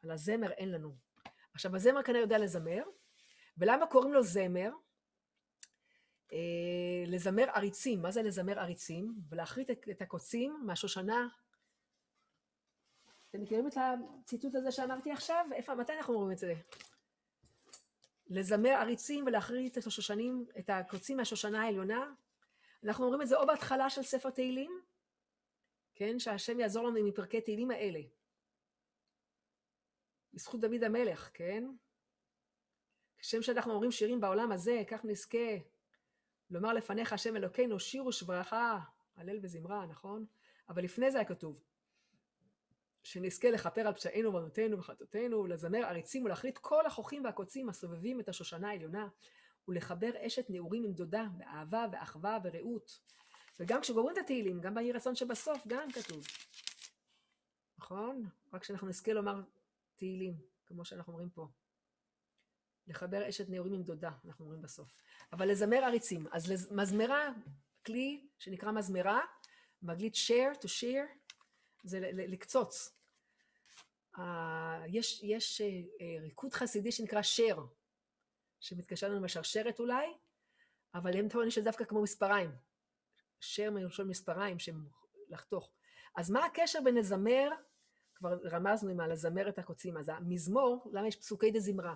על הזמר אין לנו. עכשיו, הזמר כנראה יודע לזמר, ולמה קוראים לו זמר? אה, לזמר עריצים. מה זה לזמר עריצים? ולהחריט את, את הקוצים מהשושנה. אתם מכירים את הציטוט הזה שאמרתי עכשיו? איפה, מתי אנחנו אומרים את זה? לזמר עריצים ולהחריט את השושנים, את הקוצים מהשושנה העליונה. אנחנו אומרים את זה או בהתחלה של ספר תהילים, כן, שהשם יעזור לנו מפרקי תהילים האלה. בזכות דוד המלך, כן? כשם שאנחנו אומרים שירים בעולם הזה, כך נזכה לומר לפניך השם אלוקינו שיר ושברכה, הלל וזמרה, נכון? אבל לפני זה היה כתוב, שנזכה לכפר על פשעינו ובנותינו וחטאותינו, לזמר עריצים ולהחליט כל החוכים והקוצים הסובבים את השושנה העליונה, ולחבר אשת נעורים עם דודה, באהבה ואחווה ורעות. וגם כשגומרים את התהילים, גם ביהי רצון שבסוף, גם כתוב. נכון? רק שאנחנו נזכה לומר תהילים, כמו שאנחנו אומרים פה. לחבר אשת נעורים עם דודה, אנחנו אומרים בסוף. אבל לזמר עריצים. אז מזמרה, כלי שנקרא מזמרה, באנגלית share, to share, זה לקצוץ. Uh, יש, יש uh, ריקוד חסידי שנקרא share, שמתקשר לנו עם השרשרת אולי, אבל הם טוענים שזה דווקא כמו מספריים. share מלשון מספריים, שהם לחתוך. אז מה הקשר בין לזמר כבר רמזנו עם הלזמר את הקוצים, אז המזמור, למה יש פסוקי דה זמרה?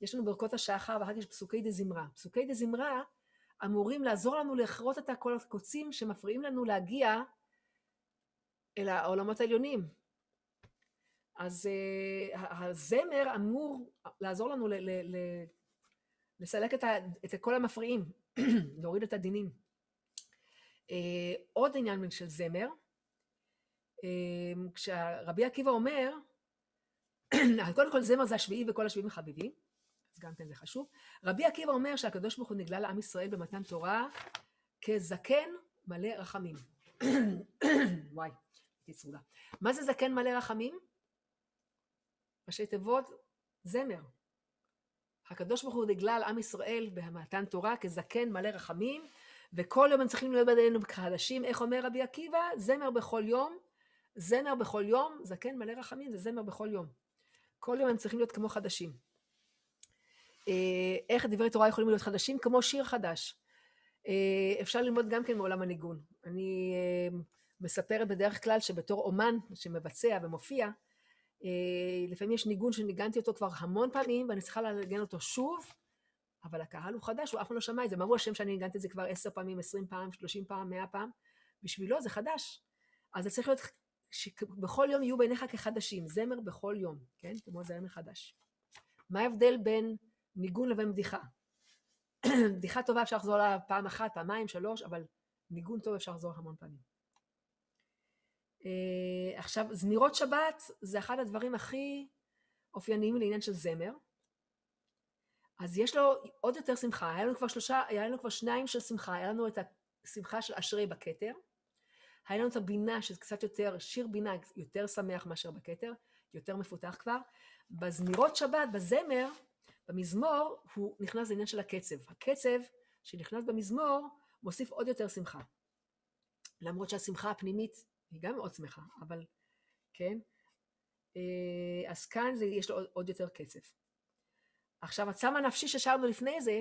יש לנו ברכות השחר ואחר כך יש פסוקי דה זמרה. פסוקי דה זמרה אמורים לעזור לנו לכרות את כל הקוצים שמפריעים לנו להגיע אל העולמות העליונים. אז uh, הזמר אמור לעזור לנו ל- ל- ל- לסלק את, ה- את כל המפריעים, [clears throat] להוריד את הדינים. Uh, עוד עניין של זמר, כשרבי עקיבא אומר, [clears throat] קודם כל זמר זה השביעי וכל השביעים מחביבים, אז גם כן זה חשוב. רבי עקיבא אומר שהקדוש ברוך הוא נגלה לעם ישראל במתן תורה כזקן מלא רחמים. [clears throat] וואי, הייתי צרודה. מה זה זקן מלא רחמים? ראשי תיבות, זמר. הקדוש ברוך הוא נגלה לעם ישראל במתן תורה כזקן מלא רחמים, וכל יום הם צריכים להיות בידינו חדשים, איך אומר רבי עקיבא? זמר בכל יום, זמר בכל יום, זקן מלא רחמים זה זמר בכל יום. כל יום הם צריכים להיות כמו חדשים. אה, איך דברי תורה יכולים להיות חדשים? כמו שיר חדש. אה, אפשר ללמוד גם כן מעולם הניגון. אני אה, מספרת בדרך כלל שבתור אומן שמבצע ומופיע, לפעמים יש ניגון שניגנתי אותו כבר המון פעמים ואני צריכה לנגן אותו שוב, אבל הקהל הוא חדש, הוא אף פעם לא שמע את זה. מה הוא השם שאני ניגנתי את זה כבר עשר פעמים, עשרים פעם, שלושים פעם, מאה פעם? בשבילו זה חדש. אז זה צריך להיות שבכל יום יהיו בעיניך כחדשים, זמר בכל יום, כן? כמו זמר מחדש. מה ההבדל בין ניגון לבין בדיחה? [clears throat] בדיחה טובה אפשר לחזור לה פעם אחת, פעמיים, שלוש, אבל ניגון טוב אפשר לחזור המון פעמים. Uh, עכשיו, זמירות שבת זה אחד הדברים הכי אופייניים לעניין של זמר. אז יש לו עוד יותר שמחה, היה לנו כבר שלושה, היה לנו כבר שניים של שמחה, היה לנו את השמחה של אשרי בכתר, היה לנו את הבינה, שזה קצת יותר, שיר בינה יותר שמח מאשר בכתר, יותר מפותח כבר. בזמירות שבת, בזמר, במזמור, הוא נכנס לעניין של הקצב. הקצב שנכנס במזמור מוסיף עוד יותר שמחה. למרות שהשמחה הפנימית היא גם מאוד שמחה, אבל כן? אה, אז כאן זה, יש לו עוד, עוד יותר קצב. עכשיו, הצם הנפשי ששרנו לפני זה,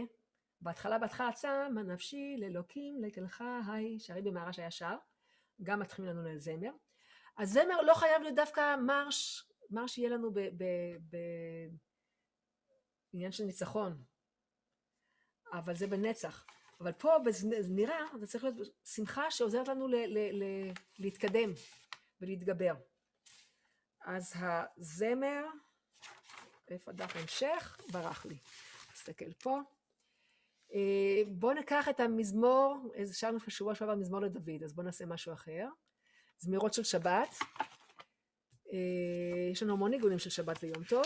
בהתחלה בהתחלה צם הנפשי לאלוקים לקלך היי, שהרי במערש היה שר, גם מתחילים לנו לזמר. הזמר לא חייב להיות דווקא מרש, מרש יהיה לנו בעניין של ניצחון, אבל זה בנצח. אבל פה בזמירה זה צריך להיות שמחה שעוזרת לנו ל- ל- ל- להתקדם ולהתגבר. אז הזמר, איפה דף המשך? ברח לי. נסתכל פה. אה, בואו ניקח את המזמור, שרנו בשבוע שעבר מזמור לדוד, אז בואו נעשה משהו אחר. זמירות של שבת. אה, יש לנו המון ניגונים של שבת ויום טוב.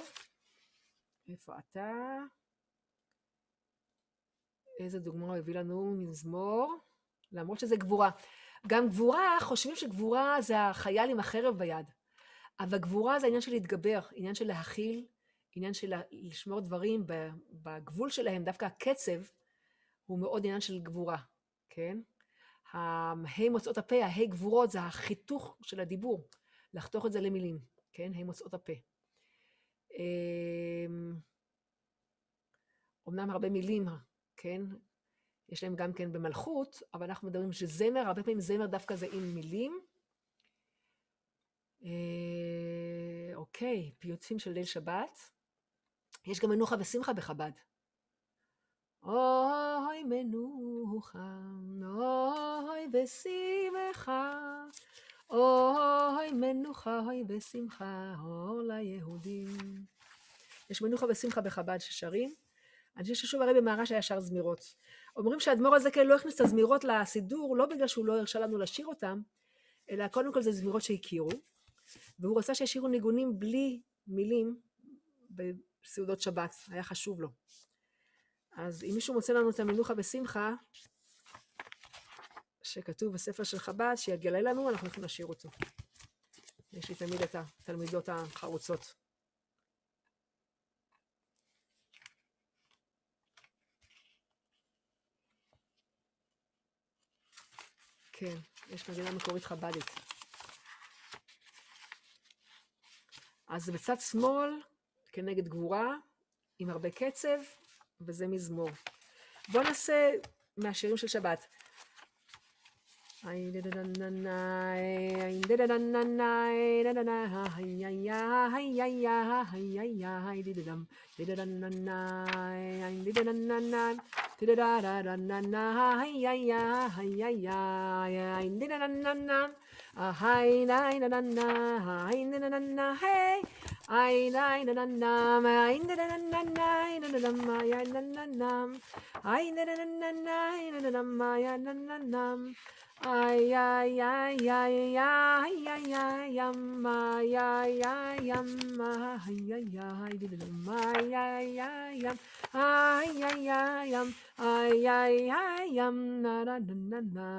איפה אתה? איזה דוגמה הוא הביא לנו מזמור? למרות שזה גבורה. גם גבורה, חושבים שגבורה זה החייל עם החרב ביד. אבל גבורה זה עניין של להתגבר, עניין של להכיל, עניין של לשמור דברים בגבול שלהם, דווקא הקצב הוא מאוד עניין של גבורה, כן? ההי מוצאות הפה, ההי גבורות זה החיתוך של הדיבור, לחתוך את זה למילים, כן? הי מוצאות הפה. אומנם הרבה מילים, כן? יש להם גם כן במלכות, אבל אנחנו מדברים שזמר, הרבה פעמים זמר דווקא זה עם מילים. אה, אוקיי, פיוטים של ליל שבת. יש גם מנוחה ושמחה בחב"ד. אוי מנוחה, אוי ושמחה, אוי מנוחה, אוי ושמחה, אור ליהודים. יש מנוחה ושמחה בחב"ד ששרים. אני חושבת ששוב הרבי מהרש היה שר זמירות. אומרים שהאדמו"ר הזה כן לא הכניס את הזמירות לסידור, לא בגלל שהוא לא הרשה לנו לשיר אותם, אלא קודם כל זה זמירות שהכירו, והוא רצה שישירו ניגונים בלי מילים בסעודות שבת, היה חשוב לו. אז אם מישהו מוצא לנו את המנוחה בשמחה, שכתוב בספר של חב"ד, שיגלה לנו, אנחנו יכולים לשיר אותו. יש לי תמיד את התלמידות החרוצות. כן, יש מדינה מקורית חב"דית. אז בצד שמאל, כנגד גבורה, עם הרבה קצב, וזה מזמור. בואו נעשה מהשירים של שבת. Ay ay ay ay ay ay ay yamma ay ay yamma ay ay ay dililum ay ay ay yam ay ay ay yam ay ay ay yam na na na na na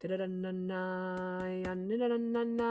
na na na na na na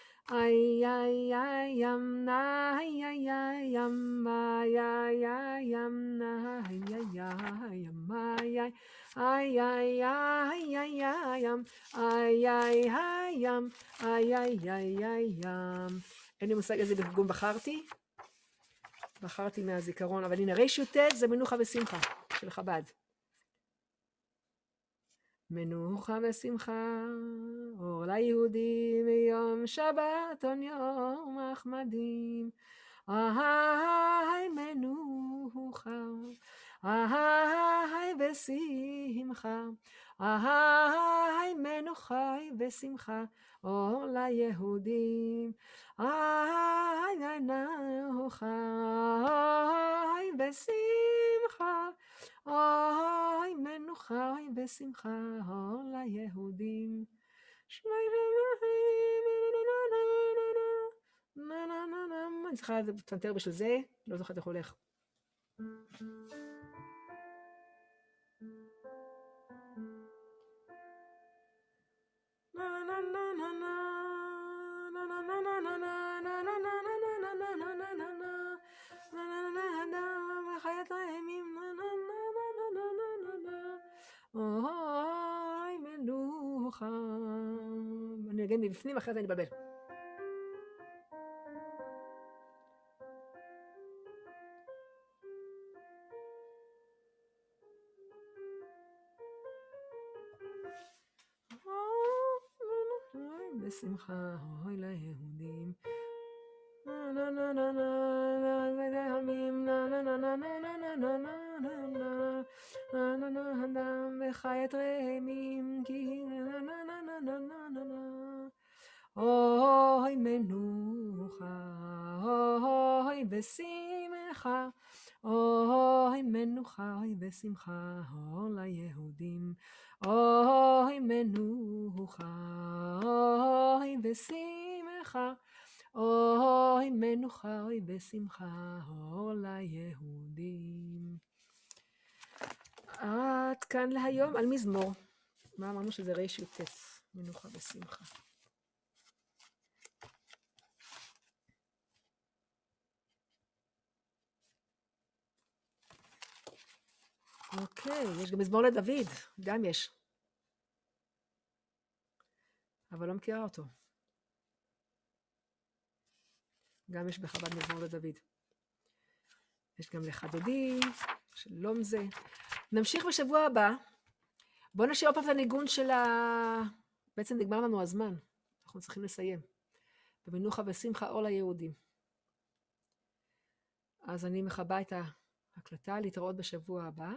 ay ay ay yam na ay ay ay yam ay ay ay yam na ay ay ay yam ay ay ay ay ay ay ay yam ay ay ay yam ay ay ay ay ים. אין לי מושג איזה תרגום בחרתי. בחרתי מהזיכרון, אבל הנה רי"ט זה מנוחה ושמחה של חב"ד. מנוחה ושמחה, אור ליהודים מיום שבתון יום אחמדים. אהי מנוחה, אהי ושמחה, אהי מנוחה ושמחה, אור ליהודים. אהי מנוחה, אהי ושמחה, אוי מנוחה ושמחה אור ליהודים. אני צריכה לפנתר בשביל זה, לא זוכרת איך הולך. נגן מבפנים, אחרי זה אני אבבל. בשמחה, אור ליהודים. אוי מנוחה, אוי בשמחה, אוי מנוחה, אוי בשמחה, אור ליהודים. עד כאן להיום על מזמור. מה אמרנו שזה רי"ט, מנוחה ושמחה. אוקיי, יש גם מזמור לדוד, גם יש. אבל לא מכירה אותו. גם יש בחב"ד מזמור לדוד. יש גם לחדדי, שלום זה. נמשיך בשבוע הבא. בואו נשאיר עוד פעם את הניגון של ה... בעצם נגמר לנו הזמן. אנחנו צריכים לסיים. במנוחה ושמחה אור ליהודים. אז אני מכבה את ההקלטה, להתראות בשבוע הבא.